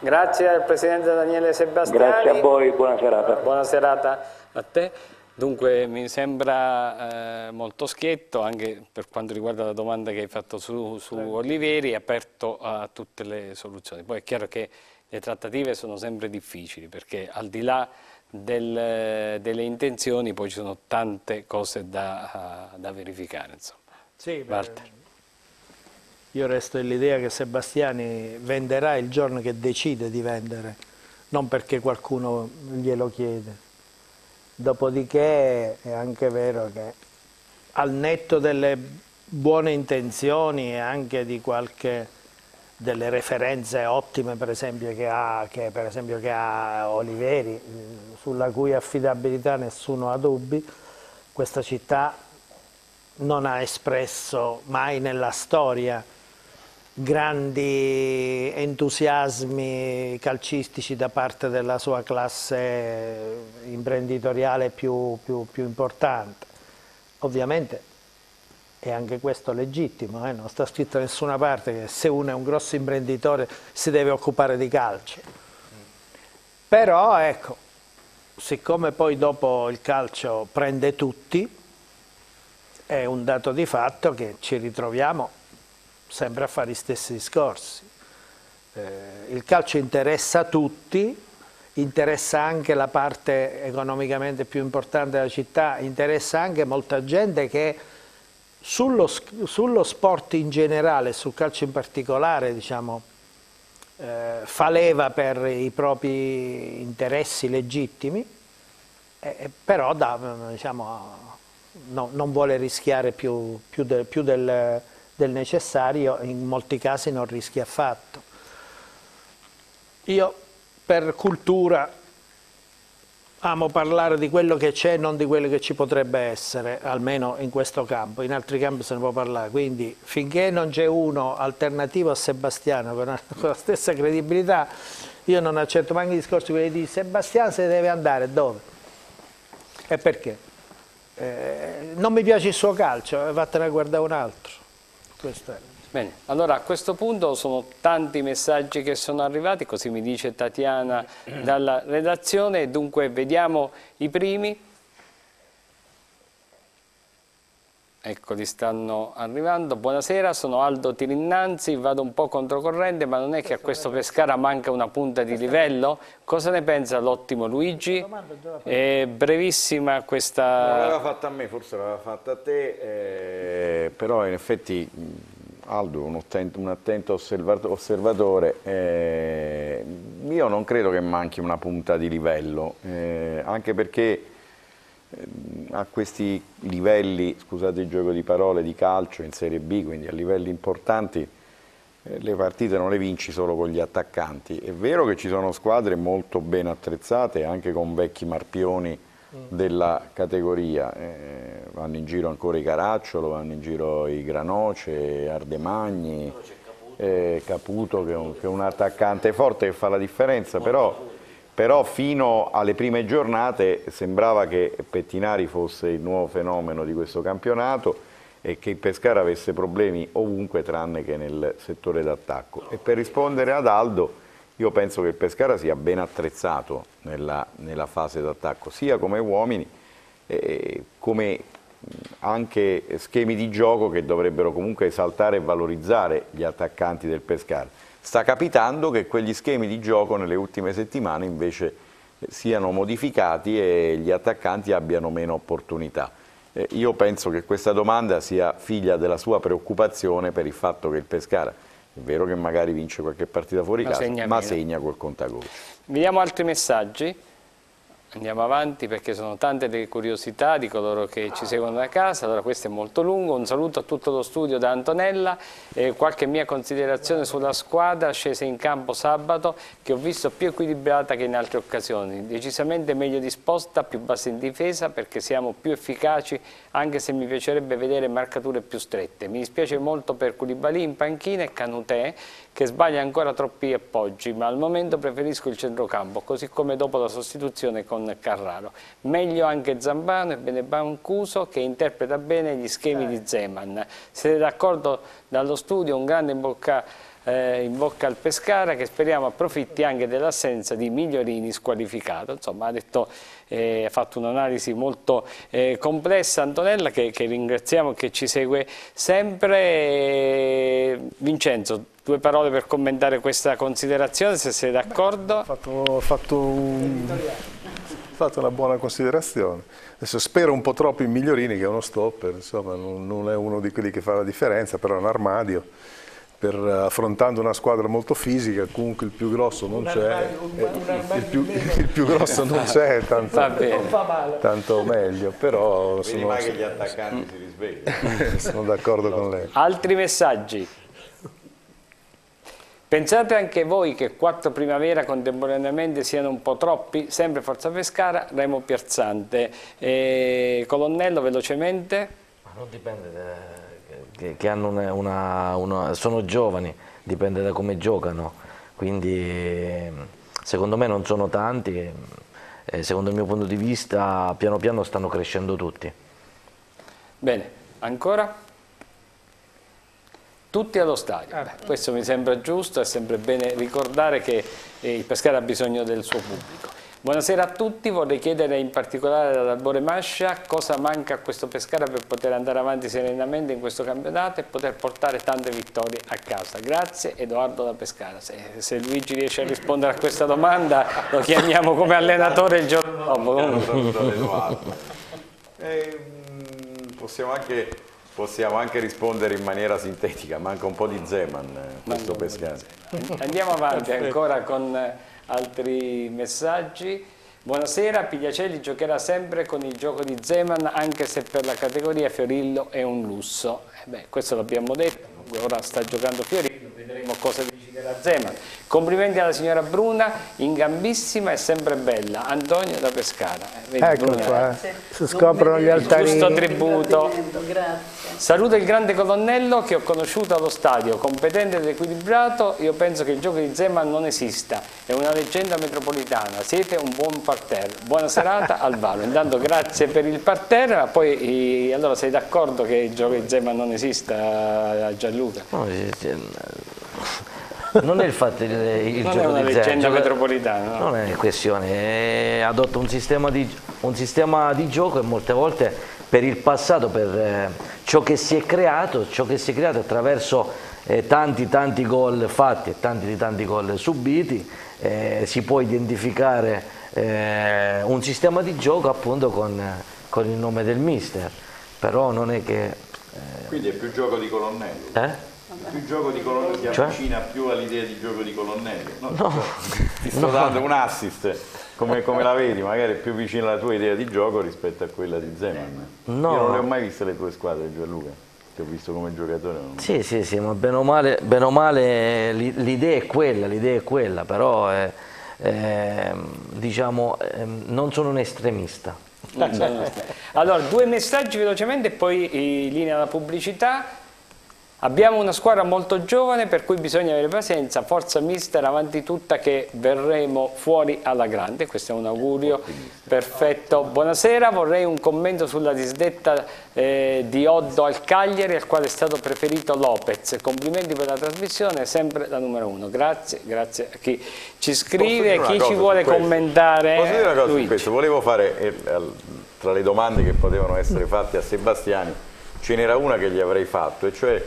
Grazie al Presidente Daniele Sebastiani. Grazie a voi, buona serata. Buona serata a te. Dunque mi sembra eh, molto schietto anche per quanto riguarda la domanda che hai fatto su, su Oliveri, aperto a tutte le soluzioni. Poi è chiaro che le trattative sono sempre difficili perché al di là del, delle intenzioni poi ci sono tante cose da, da verificare. Insomma. Sì, io resto dell'idea che Sebastiani venderà il giorno che decide di vendere, non perché qualcuno glielo chiede. Dopodiché è anche vero che al netto delle buone intenzioni e anche di qualche delle referenze ottime per esempio che ha, che, per esempio, che ha Oliveri, sulla cui affidabilità nessuno ha dubbi, questa città non ha espresso mai nella storia grandi entusiasmi calcistici da parte della sua classe imprenditoriale più, più, più importante. Ovviamente è anche questo legittimo, eh? non sta scritto da nessuna parte che se uno è un grosso imprenditore si deve occupare di calcio. Però ecco, siccome poi dopo il calcio prende tutti, è un dato di fatto che ci ritroviamo sempre a fare gli stessi discorsi. Eh, il calcio interessa tutti, interessa anche la parte economicamente più importante della città, interessa anche molta gente che sullo, sullo sport in generale, sul calcio in particolare, diciamo, eh, fa leva per i propri interessi legittimi, eh, però da, diciamo, no, non vuole rischiare più, più, de, più del del necessario, in molti casi non rischia affatto. Io per cultura amo parlare di quello che c'è e non di quello che ci potrebbe essere, almeno in questo campo, in altri campi se ne può parlare, quindi finché non c'è uno alternativo a Sebastiano con la stessa credibilità, io non accetto mai i discorsi quelli di Sebastiano se deve andare, dove? E perché? Eh, non mi piace il suo calcio, vattene a guardare un altro. Questo è. Bene, allora a questo punto sono tanti messaggi che sono arrivati, così mi dice Tatiana dalla redazione, dunque vediamo i primi. Eccoli, stanno arrivando. Buonasera, sono Aldo Tirinnanzi, vado un po' controcorrente, ma non è che a questo Pescara manca una punta di livello? Cosa ne pensa l'ottimo Luigi? È brevissima questa... Non l'aveva fatta a me, forse l'aveva fatta a te, eh, però in effetti Aldo un attento, un attento osservatore, eh, io non credo che manchi una punta di livello, eh, anche perché a questi livelli, scusate il gioco di parole, di calcio in Serie B, quindi a livelli importanti, eh, le partite non le vinci solo con gli attaccanti. È vero che ci sono squadre molto ben attrezzate, anche con vecchi marpioni della categoria, eh, vanno in giro ancora i Caracciolo, vanno in giro i Granoce, Ardemagni, eh, Caputo che è, un, che è un attaccante forte che fa la differenza, però però fino alle prime giornate sembrava che Pettinari fosse il nuovo fenomeno di questo campionato e che il Pescara avesse problemi ovunque tranne che nel settore d'attacco. E per rispondere ad Aldo, io penso che il Pescara sia ben attrezzato nella, nella fase d'attacco, sia come uomini, eh, come anche schemi di gioco che dovrebbero comunque esaltare e valorizzare gli attaccanti del Pescara Sta capitando che quegli schemi di gioco nelle ultime settimane invece siano modificati e gli attaccanti abbiano meno opportunità. Eh, io penso che questa domanda sia figlia della sua preoccupazione per il fatto che il Pescara, è vero che magari vince qualche partita fuori ma casa, segna ma meno. segna col contagol. Vediamo altri messaggi. Andiamo avanti perché sono tante le curiosità di coloro che ci seguono da casa, allora questo è molto lungo, un saluto a tutto lo studio da Antonella, e qualche mia considerazione sulla squadra scesa in campo sabato che ho visto più equilibrata che in altre occasioni, decisamente meglio disposta, più bassa in difesa perché siamo più efficaci anche se mi piacerebbe vedere marcature più strette. Mi dispiace molto per Koulibaly in panchina e Canutè che sbaglia ancora troppi appoggi, ma al momento preferisco il centrocampo, così come dopo la sostituzione con Carraro. Meglio anche Zambano e Benebancuso che interpreta bene gli schemi di Zeman. Siete d'accordo dallo studio? Un grande in bocca eh, in bocca al Pescara che speriamo approfitti anche dell'assenza di Migliorini squalificato. Insomma ha, detto, eh, ha fatto un'analisi molto eh, complessa Antonella che, che, ringraziamo che ci segue sempre. Vincenzo, due parole per commentare questa considerazione se sei d'accordo. Ho fatto, fatto un fatto una buona considerazione. Adesso spero un po' troppo in Migliorini che è uno stopper, insomma non, non è uno di quelli che fa la differenza, però è un armadio. Per, affrontando una squadra molto fisica, comunque il più grosso non c'è, il, più, il più grosso non c'è, tanto, tanto meglio, però Vedi sono, mai che gli attaccanti si risvegliano. sono d'accordo con lei. Altri messaggi? Pensate anche voi che quattro primavera contemporaneamente siano un po' troppi? Sempre Forza Pescara, Remo Piazzante. E Colonnello, velocemente? Ma non dipende, da- che, che hanno una, una- una- sono giovani, dipende da come giocano, quindi secondo me non sono tanti, e, e secondo il mio punto di vista piano piano stanno crescendo tutti. Bene, ancora? Tutti allo stadio. Beh, questo mi sembra giusto, è sempre bene ricordare che eh, il Pescara ha bisogno del suo pubblico. Buonasera a tutti, vorrei chiedere in particolare ad Albore Mascia cosa manca a questo Pescara per poter andare avanti serenamente in questo campionato e poter portare tante vittorie a casa. Grazie Edoardo da Pescara. Se, se Luigi riesce a rispondere a questa domanda lo chiamiamo come allenatore il giorno dopo. Eh, possiamo, anche, possiamo anche rispondere in maniera sintetica, manca un po' di Zeman eh, questo Pescara. Andiamo avanti ancora con eh, altri messaggi. Buonasera, Pigliacelli giocherà sempre con il gioco di Zeman anche se per la categoria Fiorillo è un lusso. Eh beh, questo l'abbiamo detto, ora sta giocando Fiorillo, vedremo cosa deciderà Zeman. Complimenti alla signora Bruna, in gambissima e sempre bella. Antonio da Pescara. Eh, vedi, Ecco Bruna, qua, eh. si scoprono gli altarini. Giusto tributo. Saluto il grande colonnello che ho conosciuto allo stadio, competente ed equilibrato, io penso che il gioco di Zeman non esista, è una leggenda metropolitana, siete un buon parterre. Buona serata Alvaro, intanto grazie per il parterre, ma poi eh, allora sei d'accordo che il gioco di Zeman non esista Gianluca? No, eh, eh, non è il fatto il, il Non è gioco una di leggenda Zero, metropolitana, no? Non è questione, è adotta un sistema, di, un sistema di gioco e molte volte per il passato, per eh, ciò che si è creato, ciò che si è creato attraverso eh, tanti tanti gol fatti e tanti di tanti gol subiti, eh, si può identificare eh, un sistema di gioco appunto con, con il nome del mister, però non è che... Quindi è più gioco di colonnello. Eh? Più gioco di colonnello si Cioè? avvicina più all'idea di gioco di colonnello. No, Ti sto dando un assist, come, come la vedi, magari è più vicino alla tua idea di gioco rispetto a quella di Zeman. No. Io non le ho mai viste le tue squadre, Gianluca. Ti ho visto come giocatore. non- Sì, sì, sì, ma bene o male, bene o male l'i- l'idea è quella, l'idea è quella, però eh, ehm, diciamo ehm, non sono un estremista. Allora, due messaggi velocemente e poi eh, linea alla pubblicità. Abbiamo una squadra molto giovane per cui bisogna avere pazienza, forza mister, avanti tutta che verremo fuori alla grande, questo è un augurio perfetto. Buonasera, vorrei un commento sulla disdetta eh, di Oddo al Cagliari al quale è stato preferito Lopez. Complimenti per la trasmissione, sempre la numero uno. Grazie, grazie a chi ci scrive, chi ci vuole commentare. Posso dire una cosa Luigi. su questo? Volevo fare, eh, tra le domande che potevano essere fatte a Sebastiani, ce n'era una che gli avrei fatto, e cioè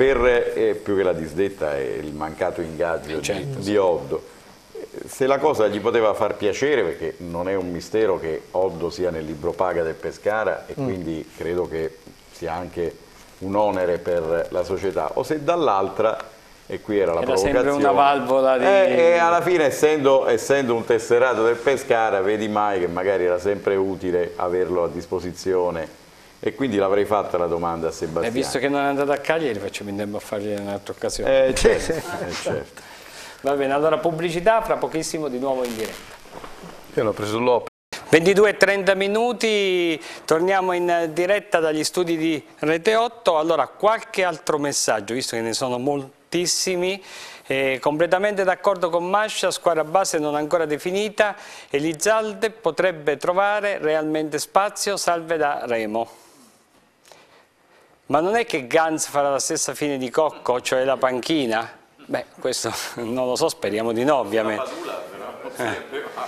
per eh, più che la disdetta e il mancato ingaggio di- Certo, di, Oddo, se la cosa gli poteva far piacere, perché non è un mistero che Oddo sia nel libro paga del Pescara Mm. e quindi credo che sia anche un onere per la società, o se dall'altra, e qui era la Era provocazione, una valvola di- Eh, e alla fine essendo, essendo un tesserato del Pescara, vedi mai che magari era sempre utile averlo a disposizione e quindi l'avrei fatta la domanda a E Sebastiano. visto che non è andato a Cagliari facciamo in tempo a fargli in un'altra occasione. Eh, certo, eh, certo. Va bene, allora pubblicità, fra pochissimo di nuovo in diretta. Io l'ho preso Lopez. 22 e 30 minuti, torniamo in diretta dagli studi di Rete 8. Allora, qualche altro messaggio, visto che ne sono moltissimi. Eh, completamente d'accordo con Mascia, squadra base non ancora definita. Elizalde potrebbe trovare realmente spazio, salve da Remo. Ma non è che Gans farà la stessa fine di Cocco, cioè la panchina? Beh, questo non lo so, speriamo di no, ovviamente. Eh.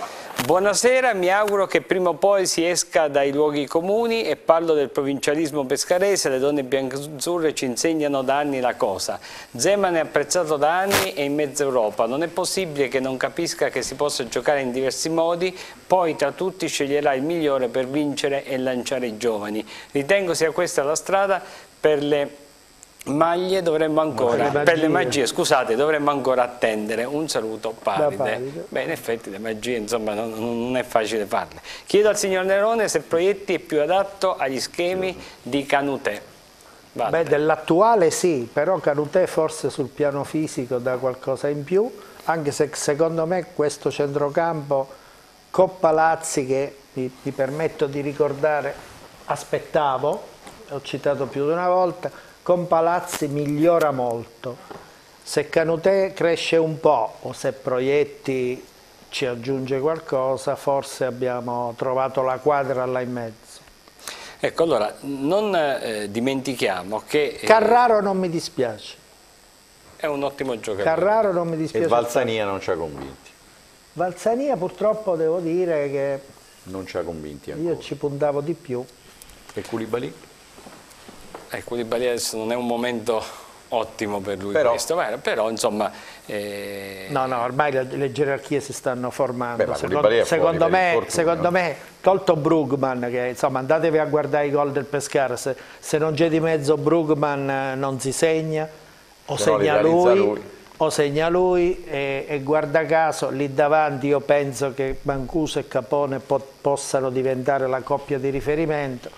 Buonasera, mi auguro che prima o poi si esca dai luoghi comuni e parlo del provincialismo pescarese, le donne biancazzurre ci insegnano da anni la cosa. Zeman è apprezzato da anni e in mezza Europa, non è possibile che non capisca che si possa giocare in diversi modi, poi tra tutti sceglierà il migliore per vincere e lanciare i giovani. Ritengo sia questa la strada per le maglie dovremmo ancora, le per le magie. scusate, dovremmo ancora attendere. Un saluto. Paride. Beh, in effetti le magie, insomma, non, non è facile farle. Chiedo al signor Nerone se il proietti è più adatto agli schemi di Canutè. Beh, dell'attuale sì, però Canutè forse sul piano fisico dà qualcosa in più, anche se secondo me questo centrocampo con Palazzi che mi, mi permetto di ricordare, aspettavo, ho citato più di una volta, con Palazzi migliora molto. Se Canutè cresce un po' o se Proietti ci aggiunge qualcosa, forse abbiamo trovato la quadra là in mezzo. Ecco, allora, non eh, dimentichiamo che eh, Carraro non mi dispiace. è un ottimo giocatore. Carraro non mi E dispiace. Valsania non ci ha convinti. Valsania purtroppo devo dire che Non ci ha convinti ancora. io ci puntavo di più. E Koulibaly? Eh, Koulibaly adesso non è un momento ottimo per lui Però- questo, ma- però insomma... eh, No, no, ormai le, le gerarchie si stanno formando. Beh, secondo, secondo me, secondo me, tolto Brugman, che insomma andatevi a guardare i gol del Pescara, se, se non c'è di mezzo Brugman eh, non si segna, o li segna lui, lui. o segna lui e, e guarda caso lì davanti io penso che Mancuso e Capone po- possano diventare la coppia di riferimento.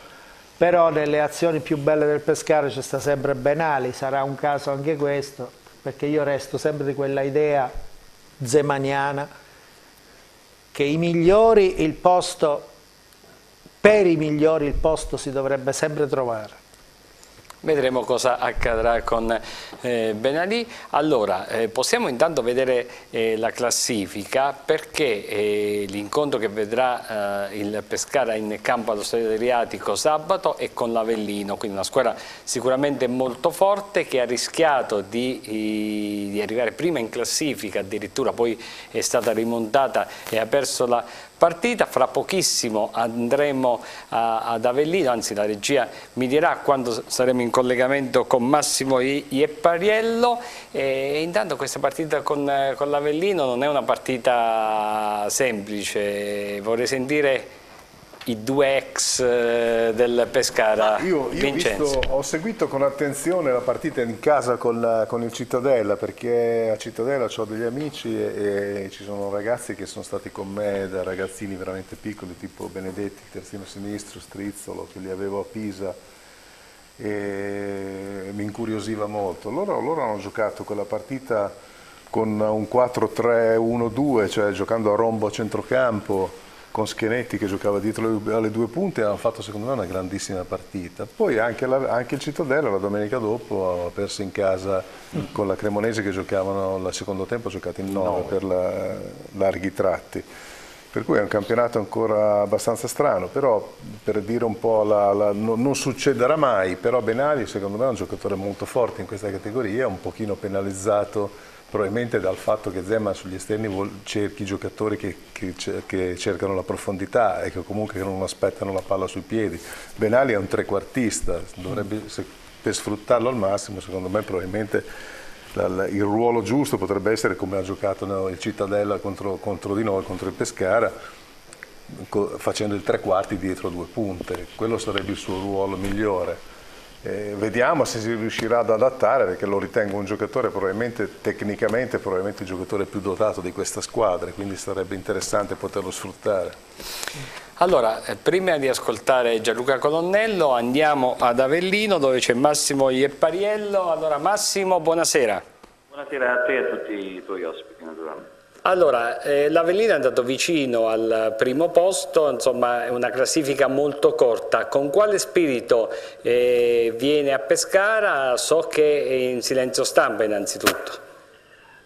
Però nelle azioni più belle del Pescara c'è sta sempre Benali, sarà un caso anche questo, perché io resto sempre di quella idea zemaniana che i migliori il posto, per i migliori il posto si dovrebbe sempre trovare. Vedremo cosa accadrà con eh, Benalì. Allora, eh, possiamo intanto vedere eh, la classifica perché eh, l'incontro che vedrà eh, il Pescara in campo allo Stadio Adriatico sabato è con l'Avellino, quindi una squadra sicuramente molto forte che ha rischiato di, di arrivare prima in classifica, addirittura poi è stata rimontata e ha perso la partita. Fra pochissimo andremo a- ad Avellino, anzi la regia mi dirà quando saremo in collegamento con Massimo I- Iepariello e intanto questa partita con, con l'Avellino non è una partita semplice, vorrei sentire i due ex eh, del Pescara, Io, io visto- ho seguito con attenzione la partita in casa con, la- con il Cittadella perché a Cittadella ho degli amici e, e ci sono ragazzi che sono stati con me da ragazzini veramente piccoli tipo Benedetti, terzino sinistro, Strizzolo che li avevo a Pisa e mi incuriosiva molto. Loro, loro hanno giocato quella partita con un 4-3-1-2, cioè giocando a rombo a centrocampo con Schenetti che giocava dietro le, alle due punte hanno fatto secondo me una grandissima partita. Poi anche, la- anche il Cittadella la domenica dopo ha perso in casa con la Cremonese che giocavano al secondo tempo, ha giocato in 9 per la- larghi tratti. Per cui è un campionato ancora abbastanza strano, però per dire un po' la, la- no- non succederà mai, però Benali secondo me è un giocatore molto forte in questa categoria, un pochino penalizzato probabilmente dal fatto che Zeman sugli esterni cerchi giocatori che, che che cercano la profondità e che comunque non aspettano la palla sui piedi. Benali è un trequartista, dovrebbe, se- per sfruttarlo al massimo secondo me probabilmente il ruolo giusto potrebbe essere come ha giocato il Cittadella contro, contro di noi, contro il Pescara, facendo il tre quarti dietro due punte, quello sarebbe il suo ruolo migliore. Eh, vediamo se si riuscirà ad adattare perché lo ritengo un giocatore probabilmente tecnicamente probabilmente il giocatore più dotato di questa squadra, quindi sarebbe interessante poterlo sfruttare. Allora, eh, prima di ascoltare Gianluca Colonnello andiamo ad Avellino dove c'è Massimo Iepariello. Allora Massimo, buonasera. Buonasera a te e a tutti i tuoi ospiti. Allora, eh, l'Avellino è andato vicino al primo posto, insomma è una classifica molto corta. Con quale spirito eh, viene a Pescara? So che è in silenzio stampa innanzitutto.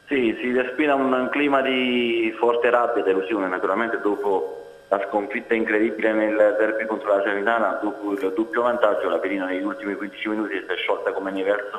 Sì, si respira un clima di forte rabbia e delusione, naturalmente dopo la sconfitta incredibile nel derby contro la Serenitana, dopo il doppio vantaggio, la Perina negli ultimi 15 minuti si è sciolta come neve al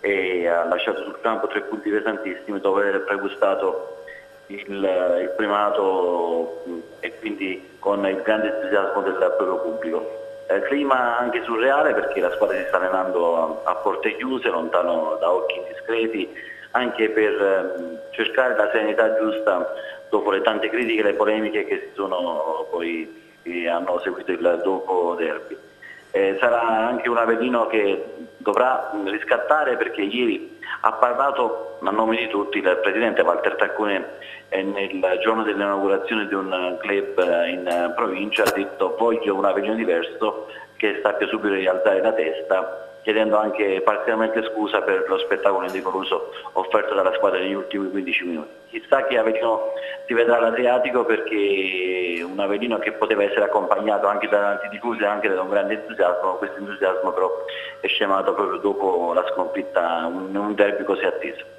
e ha lasciato sul campo tre punti pesantissimi dopo aver pregustato il, il primato e quindi con il grande entusiasmo del proprio pubblico. Eh, clima anche surreale perché la squadra si sta allenando a, a porte chiuse, lontano da occhi indiscreti, anche per eh, cercare la serenità giusta dopo le tante critiche e le polemiche che si sono poi che hanno seguito il dopo derby. Eh, sarà anche un Avellino che dovrà riscattare perché ieri ha parlato a nome di tutti il presidente Walter Taccone eh, nel giorno dell'inaugurazione di un club eh, in provincia ha detto voglio un Avellino diverso che sappia subito rialzare la testa chiedendo anche parzialmente scusa per lo spettacolo indecoroso offerto dalla squadra negli ultimi 15 minuti. Chissà che Avellino si vedrà all'Adriatico perché un Avellino che poteva essere accompagnato anche da tanti tifosi e anche da un grande entusiasmo, questo entusiasmo però è scemato proprio dopo la sconfitta, un, un derby così atteso.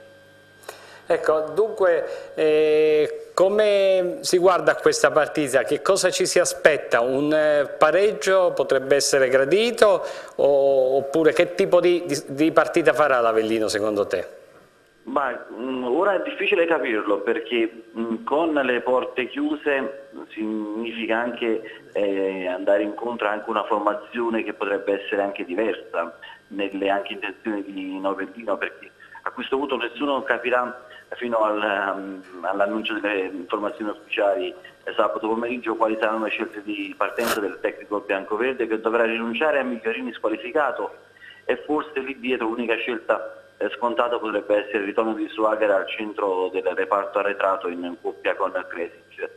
Ecco, dunque, eh, come si guarda a questa partita? Che cosa ci si aspetta? Un eh, pareggio potrebbe essere gradito o, oppure che tipo di, di, di partita farà l'Avellino secondo te? Ma, mm, ora è difficile capirlo perché mh, mm, con le porte chiuse significa anche eh, andare incontro anche una formazione che potrebbe essere anche diversa nelle anche intenzioni di Novellino perché a questo punto nessuno capirà fino al, um, all'annuncio delle informazioni ufficiali sabato pomeriggio quali saranno le scelte di partenza del tecnico bianco-verde che dovrà rinunciare a Migliorini squalificato e forse lì dietro l'unica scelta eh, scontata potrebbe essere il ritorno di Suager al centro del reparto arretrato in coppia con Kresic.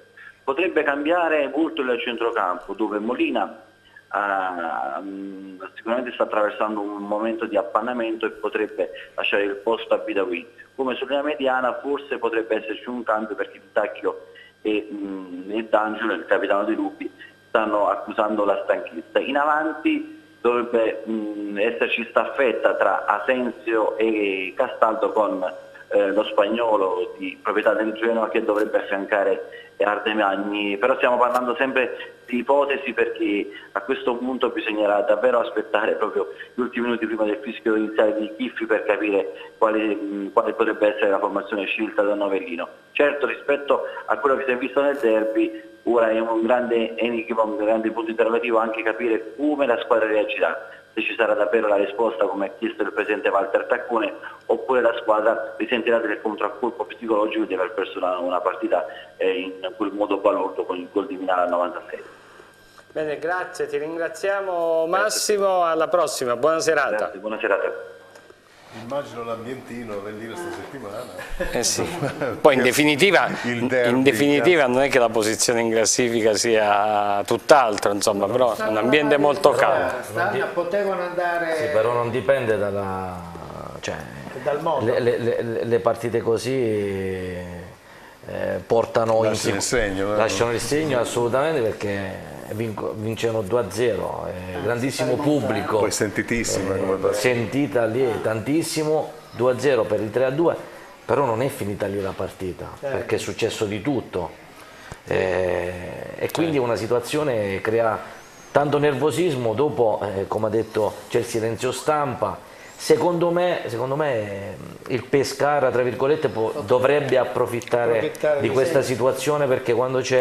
Potrebbe cambiare molto il centrocampo dove Molina Uh, sicuramente sta attraversando un momento di appannamento e potrebbe lasciare il posto a Bidawin. Come sulla mediana forse potrebbe esserci un cambio perché Vitacchio e, mh, e D'Angelo, il capitano dei Lupi, stanno accusando la stanchezza. In avanti dovrebbe mh, esserci staffetta tra Asensio e Castaldo con eh, lo spagnolo di proprietà del Genoa che dovrebbe affiancare Ardemagni, però stiamo parlando sempre di ipotesi perché a questo punto bisognerà davvero aspettare proprio gli ultimi minuti prima del fischio iniziale di Chiffi per capire quale, quale potrebbe essere la formazione scelta da Novellino. Certo rispetto a quello che si è visto nel derby ora è un grande enigma, un grande punto interrogativo anche capire come la squadra reagirà se ci sarà davvero la risposta come ha chiesto il presidente Walter Taccone oppure la squadra risentirà del contraccolpo psicologico di aver perso una, una partita eh, in quel modo balordo con il gol di Milano al 96. Bene, grazie, ti ringraziamo Massimo, grazie. alla prossima, buona serata. Grazie, buona serata. Immagino l'ambientino a Avellino questa settimana. Eh sì. Poi in definitiva, in definitiva, non è che la posizione in classifica sia tutt'altro, insomma, però è un ambiente molto caldo. Potevano andare... Sì, però non dipende dalla... Cioè, dal mondo. Le, le, le partite così eh, portano lasciano in... il segno. Lasciano il segno assolutamente perché vincono 2-0, eh, grandissimo pubblico. Poi sentitissimo. Eh, sentita lì tantissimo, 2-0 per il 3-2, però non è finita lì la partita, certo. perché è successo di tutto. Eh, e quindi certo. una situazione che crea tanto nervosismo, dopo, eh, come ha detto, c'è il silenzio stampa, Secondo me, secondo me, il Pescara può, dovrebbe approfittare, approfittare di questa situazione perché quando ci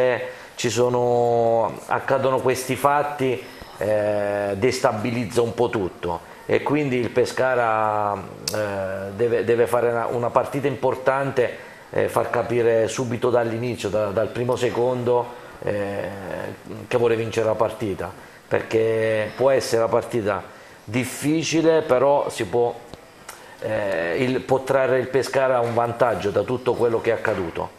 sono, accadono questi fatti eh, destabilizza un po' tutto e quindi il Pescara eh, deve, deve, fare una, una, partita importante, eh, far capire subito dall'inizio, da, dal primo secondo eh, che vuole vincere la partita perché può essere la partita difficile però si può, eh, il, può trarre il Pescara un vantaggio da tutto quello che è accaduto.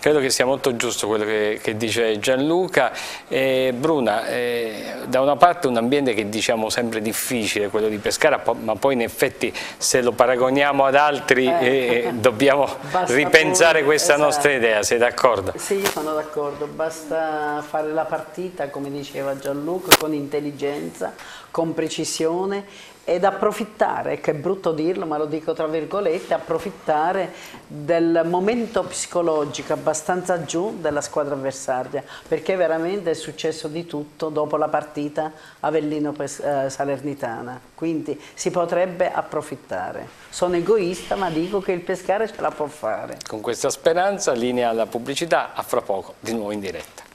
Credo che sia molto giusto quello che, che dice Gianluca. Eh, Bruna, eh, da una parte un ambiente che diciamo sempre difficile, quello di Pescara, ma poi in effetti se lo paragoniamo ad altri eh, eh dobbiamo ripensare poi, questa esatto. nostra idea, sei d'accordo? Sì, io sono d'accordo, basta fare la partita, come diceva Gianluca, con intelligenza, con precisione ed approfittare, che è brutto dirlo ma lo dico tra virgolette, approfittare del momento psicologico abbastanza giù della squadra avversaria perché veramente è successo di tutto dopo la partita Avellino-Salernitana. Quindi si potrebbe approfittare. Sono egoista ma dico che il Pescara ce la può fare. Con questa speranza linea alla pubblicità, a fra poco di nuovo in diretta.